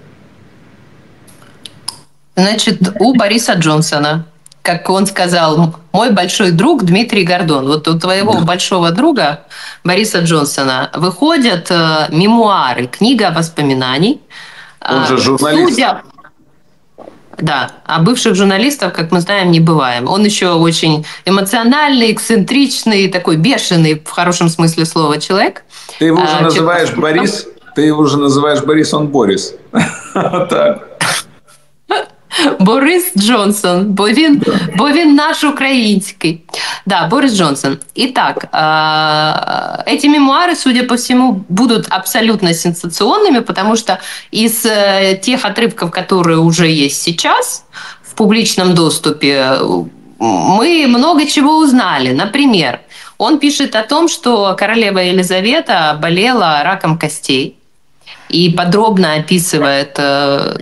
Значит, у Бориса Джонсона как он сказал, мой большой друг Дмитрий Гордон. Вот у твоего большого друга Бориса Джонсона выходят э, мемуары, книга воспоминаний. Он же журналист. Судя, да, а бывших журналистов, как мы знаем, не бываем. Он еще очень эмоциональный, эксцентричный, такой бешеный, в хорошем смысле слова, человек. Ты его уже а, называешь Борис? Ты его уже называешь Борис, он Борис. [laughs] Так. [laughs] Борис Джонсон, бо він, бо він наш український. Да, Борис Джонсон. Итак, эти мемуары, судя по всему, будут абсолютно сенсационными, потому что из э, тех отрывков, которые уже есть сейчас в публичном доступе, мы много чего узнали. Например, он пишет о том, что королева Елизавета болела раком костей и подробно описывает, э,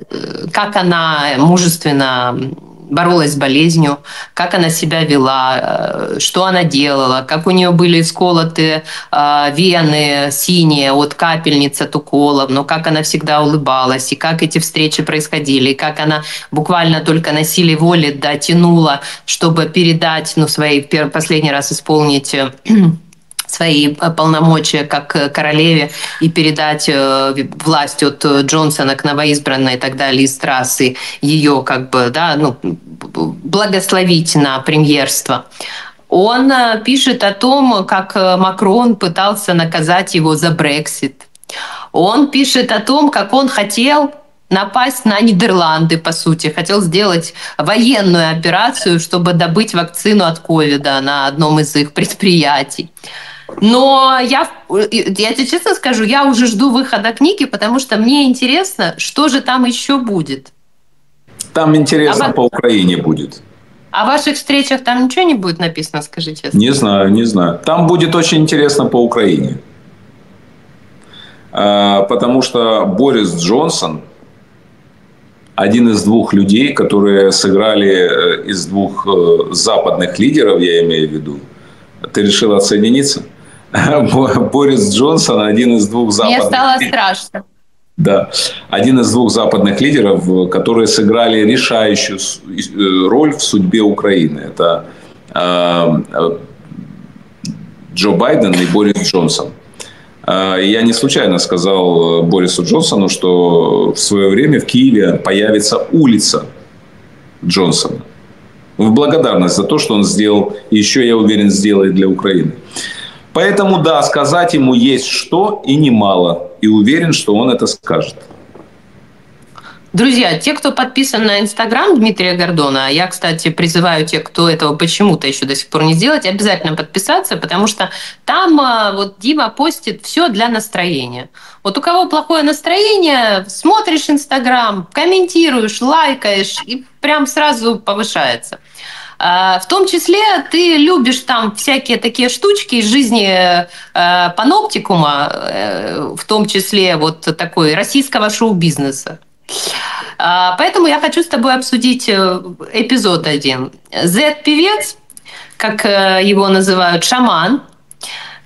как она мужественно боролась с болезнью, как она себя вела, э, что она делала, как у нее были сколоты э, вены синие от капельниц, от уколов, но как она всегда улыбалась, и как эти встречи происходили, и как она буквально только на силе воли дотянула, чтобы передать, ну, свои, последний раз исполнить свои э, полномочия как э, королеве и передать э, власть от Джонсона к новоизбранной тогда Лиз Трассы, ее как бы, да, ну, благословить на премьерство. Он пишет о том, как Макрон пытался наказать его за Брексит. Он пишет о том, как он хотел напасть на Нидерланды, по сути, хотел сделать военную операцию, чтобы добыть вакцину от ковида на одном из их предприятий. Но я, я тебе честно скажу, я уже жду выхода книги, потому что мне интересно, что же там еще будет. Там интересно а по Украине будет. О ваших встречах там ничего не будет написано, скажите? Не знаю, не знаю. Там будет очень интересно по Украине. А, потому что Борис Джонсон один из двух людей, которые сыграли э, из двух э, западных лидеров, я имею в виду. Ты решил отсоединиться? [laughs] Борис Джонсон, один из двух западных... Мне стало страшно. Да, один из двух западных лидеров, которые сыграли решающую э, роль в судьбе Украины. Это э, э, Джо Байден и Борис Джонсон. Я не случайно сказал Борису Джонсону, что в свое время в Киеве появится улица Джонсона. В благодарность за то, что он сделал, еще, я уверен, сделает для Украины. Поэтому, да, сказать ему есть что и немало. И уверен, что он это скажет. Друзья, те, кто подписан на Инстаграм Дмитрия Гордона, а я, кстати, призываю тех, кто этого почему-то еще до сих пор не сделать, обязательно подписаться, потому что там а, вот Дима постит все для настроения. Вот у кого плохое настроение, смотришь Инстаграм, комментируешь, лайкаешь, и прям сразу повышается. А, в том числе ты любишь там всякие такие штучки из жизни э, паноптикума, э, в том числе вот такой российского шоу-бизнеса. А, поэтому я хочу с тобой обсудить э, эпизод один. Z-певец, как его называют, шаман,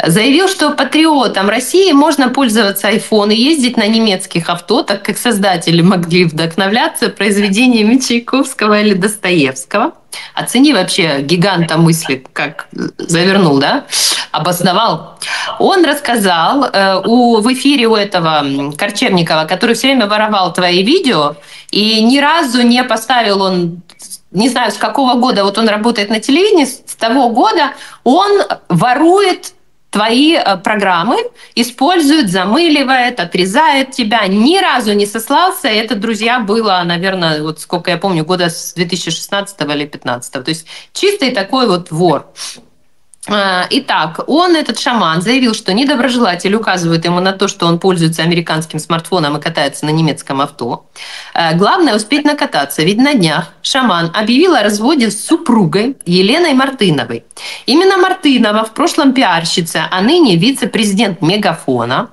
заявил, что патриотам России можно пользоваться iPhone и ездить на немецких авто, так как создатели могли вдохновляться произведениями Чайковского или Достоевского. Оцени вообще гиганта мысли, как завернул, да? Обосновал. Он рассказал э, у, в эфире у этого Корчевникова, который все время воровал твои видео, и ни разу не поставил он не знаю, с какого года, вот он работает на телевидении, с того года он ворует твои э, программы используют, замыливает, отрезает тебя. Ни разу не сослался. Это, друзья, было, наверное, вот сколько я помню, года с 2016 или 2015. То есть чистый такой вот вор. А, итак, он, этот шаман, заявил, что недоброжелатель указывает ему на то, что он пользуется американским смартфоном и катается на немецком авто. А, главное успеть накататься, ведь на днях шаман объявил о разводе с супругой Еленой Мартыновой. Именно Мартынова в прошлом пиарщица, а ныне вице-президент Мегафона.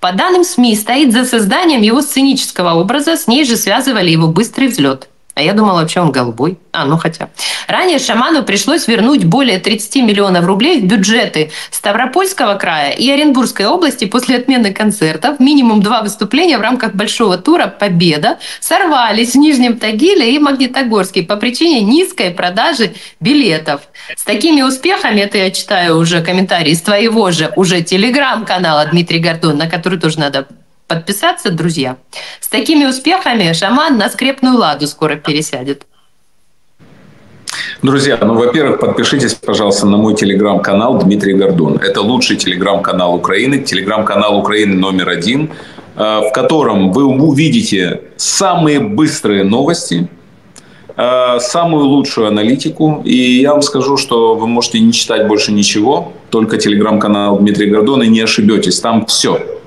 По данным СМИ, стоит за созданием его сценического образа, с ней же связывали его быстрый взлет – а я думала, вообще он голубой. А, ну хотя. Ранее шаману пришлось вернуть более 30 миллионов рублей в бюджеты Ставропольского края и Оренбургской области после отмены концертов. Минимум два выступления в рамках большого тура «Победа» сорвались в Нижнем Тагиле и Магнитогорске по причине низкой продажи билетов. С такими успехами, это я читаю уже комментарии из твоего же уже телеграм-канала Дмитрий Гордон, на который тоже надо подписаться, друзья. С такими успехами шаман на скрепную ладу скоро пересядет. Друзья, ну, во-первых, подпишитесь, пожалуйста, на мой телеграм-канал Дмитрий Гордон. Это лучший телеграм-канал Украины, телеграм-канал Украины номер один, э, в котором вы увидите самые быстрые новости, э, самую лучшую аналитику. И я вам скажу, что вы можете не читать больше ничего, только телеграм-канал Дмитрия Гордона, и не ошибетесь, там все.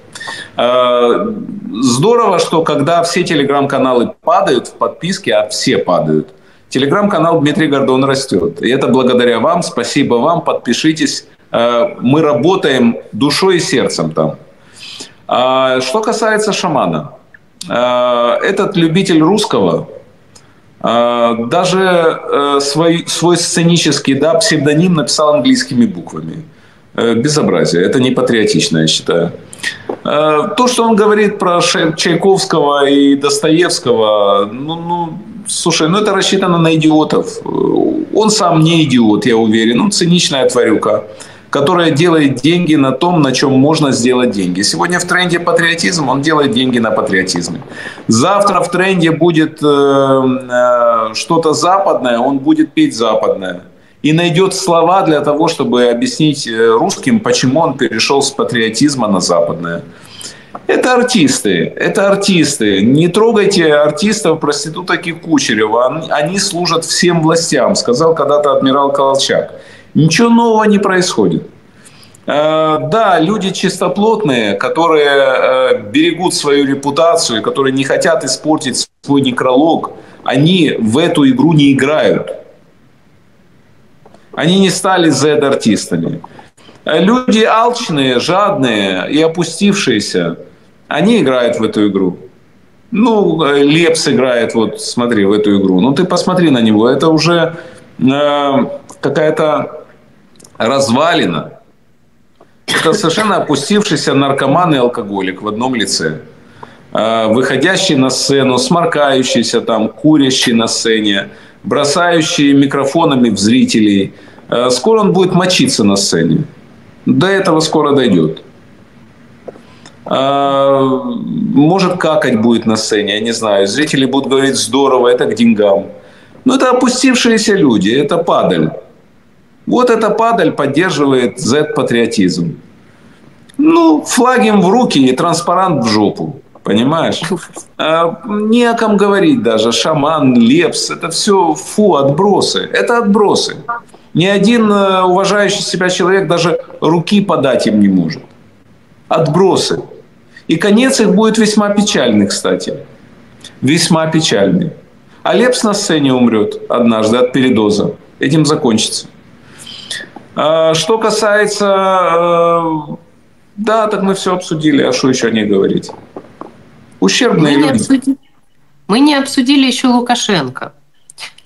Э, здорово, что когда все телеграм-каналы падают в подписке, а все падают, Телеграм-канал Дмитрий Гордон растет. И это благодаря вам. Спасибо вам. Подпишитесь. Э, мы работаем душой и сердцем там. А что касается шамана. Э, этот любитель русского, даже свой, свой сценический да, псевдоним написал английскими буквами. Безобразие. Это не патриотично, я считаю. То, что он говорит про Чайковского и Достоевского, ну, ну слушай, ну это рассчитано на идиотов. Он сам не идиот, я уверен. Он циничная тварюка которая делает деньги на том, на чем можно сделать деньги. Сегодня в тренде патриотизм, он делает деньги на патриотизме. Завтра в тренде будет э, э, что-то западное, он будет петь западное. И найдет слова для того, чтобы объяснить э, русским, почему он перешел с патриотизма на западное. Это артисты, это артисты. Не трогайте артистов, проституток и Кучерева. Они служат всем властям, сказал когда-то адмирал Колчак. Ничего нового не происходит. Э, да, люди чистоплотные, которые э, берегут свою репутацию, которые не хотят испортить свой некролог, они в эту игру не играют. Они не стали Z-артистами. Э, люди алчные, жадные и опустившиеся, они играют в эту игру. Ну, Лепс играет, вот смотри, в эту игру. Ну, ты посмотри на него. Это уже э, какая-то развалина. Это совершенно опустившийся наркоман и алкоголик в одном лице. А, выходящий на сцену, сморкающийся там, курящий на сцене, бросающий микрофонами в зрителей. А, скоро он будет мочиться на сцене. До этого скоро дойдет. А, может, какать будет на сцене, я не знаю. Зрители будут говорить, здорово, это к деньгам. Но это опустившиеся люди, это падаль. Вот эта падаль поддерживает Z-патриотизм. Ну, флаг им в руки и транспарант в жопу. Понимаешь? А, не о ком говорить даже. Шаман, Лепс. Это все фу, отбросы. Это отбросы. Ни один э, уважающий себя человек даже руки подать им не может. Отбросы. И конец их будет весьма печальный, кстати. Весьма печальный. А Лепс на сцене умрет однажды от передоза. Этим закончится. А, что касается... Э, да, так мы все обсудили, а что еще не говорить? Ущербные мы люди. Не обсудили, мы не обсудили еще Лукашенко.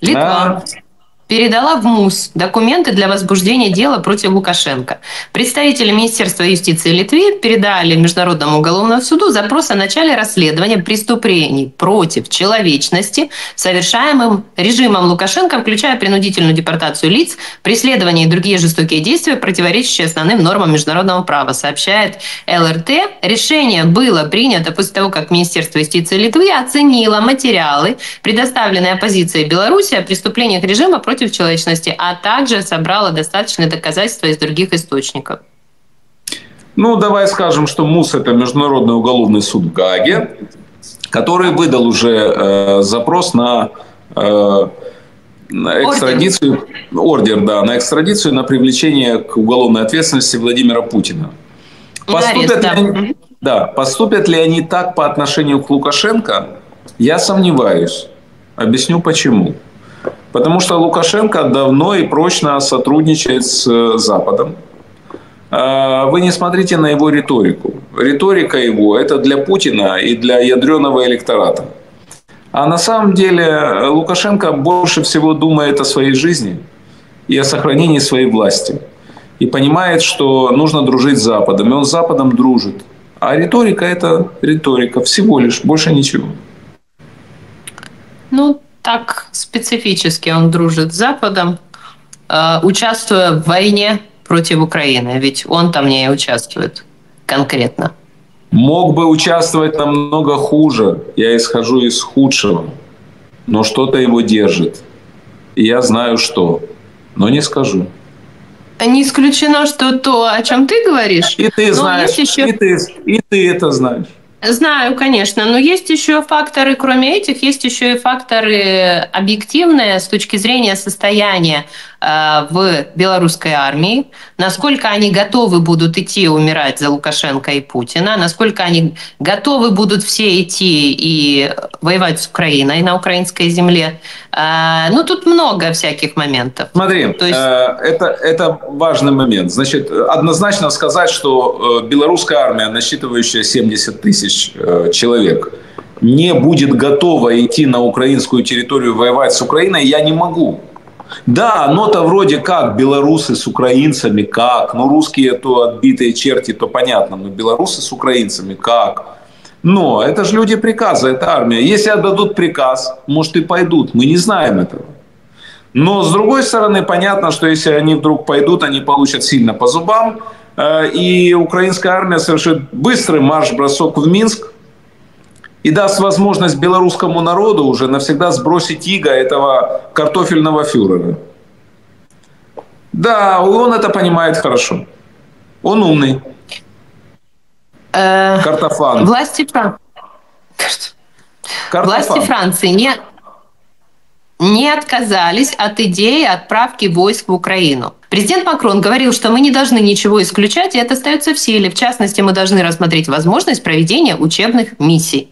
Литва. Да передала в МУС документы для возбуждения дела против Лукашенко. Представители Министерства юстиции Литвы передали Международному уголовному суду запрос о начале расследования преступлений против человечности, совершаемым режимом Лукашенко, включая принудительную депортацию лиц, преследование и другие жестокие действия, противоречащие основным нормам международного права, сообщает ЛРТ. Решение было принято после того, как Министерство юстиции Литвы оценило материалы, предоставленные оппозицией Беларуси о преступлениях режима против против человечности, а также собрала достаточные доказательства из других источников. Ну, давай скажем, что МУС – это Международный уголовный суд в Гаге, который выдал уже э, запрос на, э, на экстрадицию, ордер. ордер, да, на экстрадицию, на привлечение к уголовной ответственности Владимира Путина. Поступят, да, ли, они, да, поступят ли они так по отношению к Лукашенко, я сомневаюсь. Объясню почему. Потому что Лукашенко давно и прочно сотрудничает с э, Западом. А, вы не смотрите на его риторику. Риторика его – это для Путина и для ядреного электората. А на самом деле Лукашенко больше всего думает о своей жизни и о сохранении своей власти. И понимает, что нужно дружить с Западом. И он с Западом дружит. А риторика – это риторика. Всего лишь, больше ничего. Ну, так специфически он дружит с Западом, э, участвуя в войне против Украины, ведь он там не участвует конкретно. Мог бы участвовать намного хуже. Я исхожу из худшего. Но что-то его держит. И я знаю что. Но не скажу. Не исключено, что то, о чем ты говоришь. И ты знаешь, еще... и, ты, и ты это знаешь. Знаю, конечно, но есть еще факторы, кроме этих, есть еще и факторы объективные с точки зрения состояния в белорусской армии, насколько они готовы будут идти умирать за Лукашенко и Путина, насколько они готовы будут все идти и воевать с Украиной на украинской земле. Э, ну, тут много всяких моментов. Смотри, То есть... это, это важный момент. Значит, однозначно сказать, что белорусская армия, насчитывающая 70 тысяч человек, не будет готова идти на украинскую территорию воевать с Украиной, я не могу. Да, оно-то вроде как белорусы с украинцами, как? Ну, русские то отбитые черти, то понятно, но белорусы с украинцами как? Но это же люди приказа, это армия. Если отдадут приказ, может и пойдут, мы не знаем этого. Но с другой стороны, понятно, что если они вдруг пойдут, они получат сильно по зубам, э, и украинская армия совершит быстрый марш-бросок в Минск, и даст возможность белорусскому народу уже навсегда сбросить иго этого картофельного фюрера. Да, он это понимает хорошо. Он умный. Э, Картофан. Власти, Фран... власти Франции не, не отказались от идеи отправки войск в Украину. Президент Макрон говорил, что мы не должны ничего исключать, и это остается в силе. В частности, мы должны рассмотреть возможность проведения учебных миссий.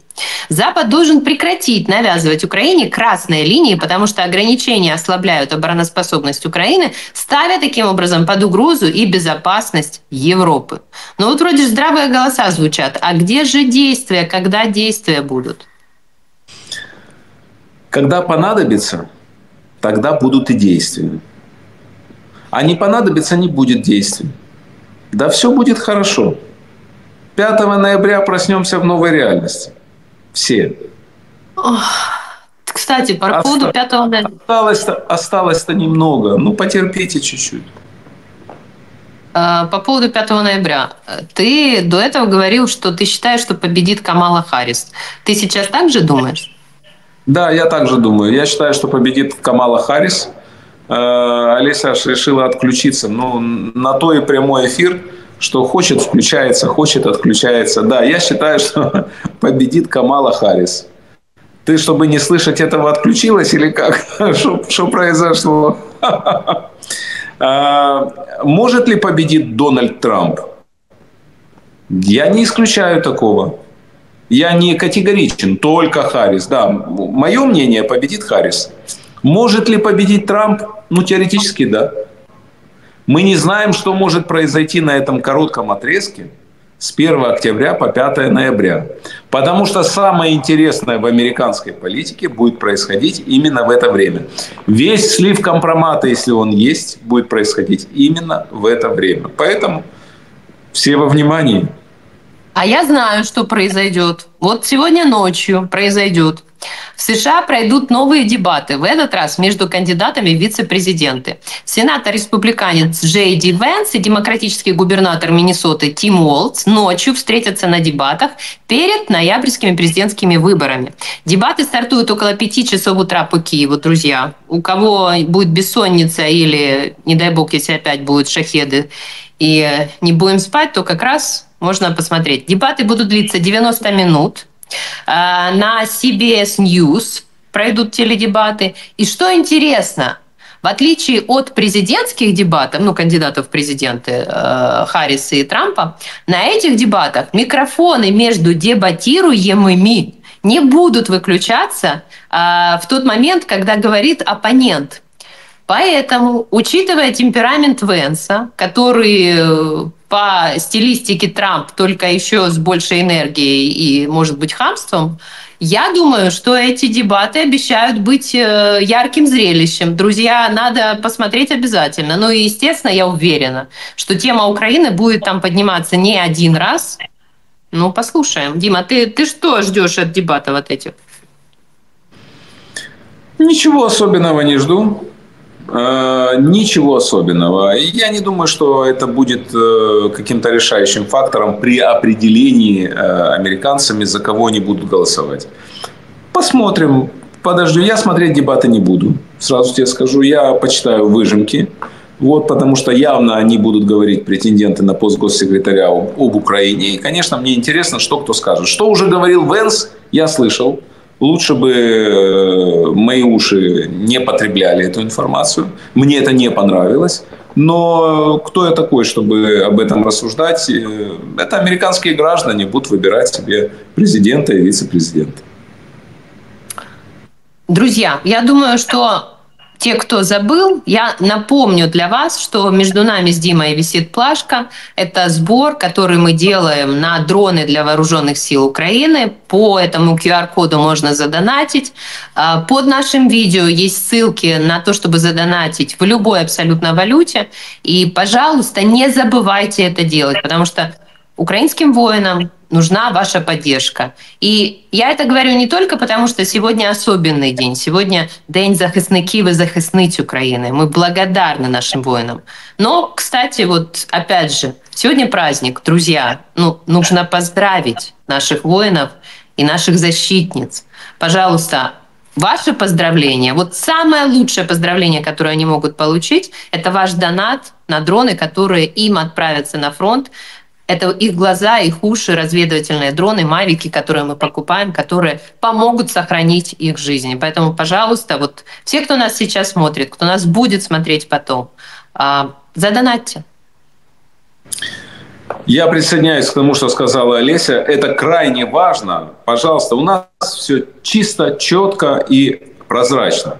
Запад должен прекратить навязывать Украине красные линии, потому что ограничения ослабляют обороноспособность Украины, ставя таким образом под угрозу и безопасность Европы. Но вот вроде здравые голоса звучат. А где же действия, когда действия будут? Когда понадобится, тогда будут и действия. А не понадобится, не будет действий. Да все будет хорошо. 5 ноября проснемся в новой реальности – все. Кстати, по поводу Оста... 5 ноября. Осталось-то, осталось-то немного. Ну, потерпите чуть-чуть. А, по поводу 5 ноября. Ты до этого говорил, что ты считаешь, что победит Камала Харрис. Ты сейчас так же думаешь? Да, я также думаю. Я считаю, что победит Камала Харрис. Э, Олеся решила отключиться. Ну, на то и прямой эфир – что хочет включается, хочет отключается. Да, я считаю, что [laughs] победит Камала Харрис. Ты, чтобы не слышать этого, отключилась или как? [laughs] Что произошло? [laughs] А, может ли победить Дональд Трамп? Я не исключаю такого. Я не категоричен, только Харрис. Да, мое мнение, победит Харрис. Может ли победить Трамп? Ну, теоретически, да. Мы не знаем, что может произойти на этом коротком отрезке с 1 октября по 5 ноября. Потому что самое интересное в американской политике будет происходить именно в это время. Весь слив компромата, если он есть, будет происходить именно в это время. Поэтому все во внимании. А я знаю, что произойдет. Вот сегодня ночью произойдет. В США пройдут новые дебаты, в этот раз между кандидатами в вице-президенты. Сенатор-республиканец Джей Ди Венс и демократический губернатор Миннесоты Тим Уолтс ночью встретятся на дебатах перед ноябрьскими президентскими выборами. Дебаты стартуют около пяти часов утра по Киеву, друзья. У кого будет бессонница или, не дай бог, если опять будут шахеды и не будем спать, то как раз можно посмотреть. Дебаты будут длиться 90 минут. А, на CBS News пройдут теледебаты. И что интересно, в отличие от президентских дебатов, ну, кандидатов в президенты э, Харриса и Трампа, на этих дебатах микрофоны между дебатируемыми не будут выключаться э, в тот момент, когда говорит оппонент. Поэтому, учитывая темперамент Венса, который э, по стилистике Трамп, только еще с большей энергией и, может быть, хамством, я думаю, что эти дебаты обещают быть э, ярким зрелищем. Друзья, надо посмотреть обязательно. Ну и, естественно, я уверена, что тема Украины будет там подниматься не один раз. Ну, послушаем. Дима, ты, ты что ждешь от дебатов вот этих? Ничего особенного не жду. Э, ничего особенного. Я не думаю, что это будет э, каким-то решающим фактором при определении э, американцами, за кого они будут голосовать. Посмотрим. Подожду. Я смотреть дебаты не буду. Сразу тебе скажу. Я почитаю выжимки. Вот, потому что явно они будут говорить, претенденты на пост госсекретаря, об, об Украине. И, конечно, мне интересно, что кто скажет. Что уже говорил Венс, я слышал. Лучше бы э, мои уши не потребляли эту информацию. Мне это не понравилось. Но кто я такой, чтобы об этом рассуждать? Э, это американские граждане будут выбирать себе президента и вице-президента. Друзья, я думаю, что те, кто забыл, я напомню для вас, что между нами с Димой висит плашка. Это сбор, который мы делаем на дроны для вооруженных сил Украины. По этому QR-коду можно задонатить. А, под нашим видео есть ссылки на то, чтобы задонатить в любой абсолютно валюте. И, пожалуйста, не забывайте это делать, потому что украинским воинам нужна ваша поддержка. И я это говорю не только потому, что сегодня особенный день. Сегодня День захисників и захисниць Украины. Мы благодарны нашим воинам. Но, кстати, вот опять же, сегодня праздник, друзья. Ну, нужно поздравить наших воинов и наших защитниц. Пожалуйста, Ваше поздравление, вот самое лучшее поздравление, которое они могут получить, это ваш донат на дроны, которые им отправятся на фронт это их глаза, их уши, разведывательные дроны, мавики, которые мы покупаем, которые помогут сохранить их жизни. Поэтому, пожалуйста, вот все, кто нас сейчас смотрит, кто нас будет смотреть потом, а, задонатьте. Я присоединяюсь к тому, что сказала Олеся. Это крайне важно. Пожалуйста, у нас все чисто, четко и прозрачно.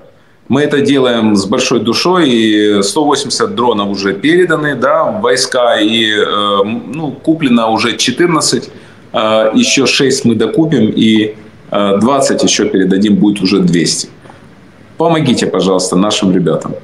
Мы это делаем с большой душой, и 180 дронов уже переданы да, войска, и э, ну, куплено уже 14, э, еще 6 мы докупим, и 20 э, еще передадим, будет уже 200. Помогите, пожалуйста, нашим ребятам.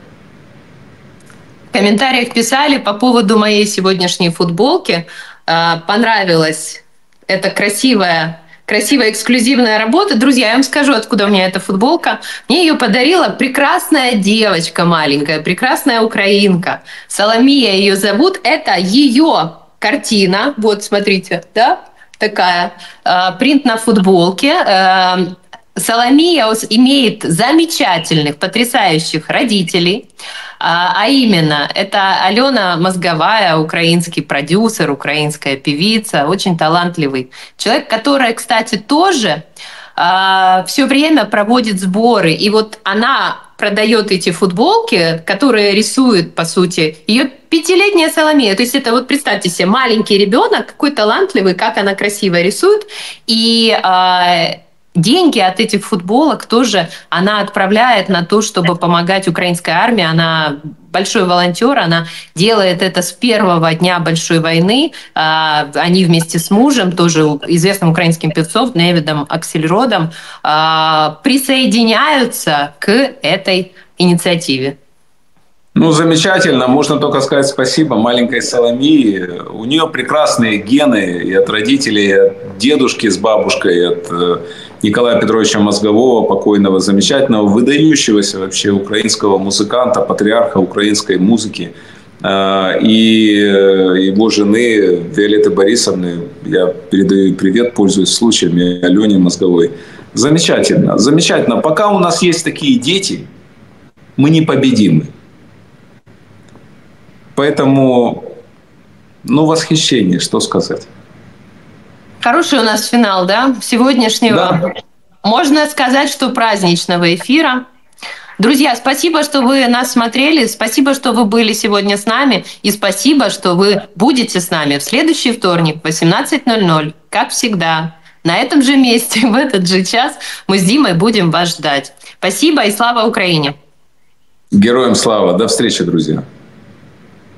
В комментариях писали по поводу моей сегодняшней футболки. Понравилась эта красивая красивая эксклюзивная работа. Друзья, я вам скажу, откуда у меня эта футболка. Мне ее подарила прекрасная девочка маленькая, прекрасная украинка. Соломия ее зовут. Это ее картина. Вот, смотрите, да, такая. Э, принт на футболке. Э, Соломия имеет замечательных, потрясающих родителей. А, а именно, это Алена Мозговая, украинский продюсер, украинская певица, очень талантливый человек, которая, кстати, тоже а, все время проводит сборы. И вот она продает эти футболки, которые рисует, по сути, ее пятилетняя Соломея. То есть это вот представьте себе, маленький ребенок, какой талантливый, как она красиво рисует. И э, деньги от этих футболок тоже она отправляет на то, чтобы помогать украинской армии. Она большой волонтер, она делает это с первого дня большой войны. А, они вместе с мужем, тоже известным украинским певцом Невидом Аксельродом, а, присоединяются к этой инициативе. Ну, замечательно. Можно только сказать спасибо маленькой Соломии. У нее прекрасные гены и от родителей, и от дедушки с бабушкой, и от э, Николая Петровича Мозгового, покойного, замечательного, выдающегося вообще украинского музыканта, патриарха украинской музыки. Э, и э, его жены Виолетты Борисовны, я передаю привет, пользуясь случаем, и Алене Мозговой. Замечательно, замечательно. Пока у нас есть такие дети, мы непобедимы. Поэтому, ну, восхищение, что сказать. Хороший у нас финал, да, сегодняшнего. Да. Можно сказать, что праздничного эфира. Друзья, спасибо, что вы нас смотрели, спасибо, что вы были сегодня с нами, и спасибо, что вы будете с нами в следующий вторник в 18.00, как всегда. На этом же месте, [laughs] в этот же час мы с Димой будем вас ждать. Спасибо и слава Украине! Героям слава! До встречи, друзья!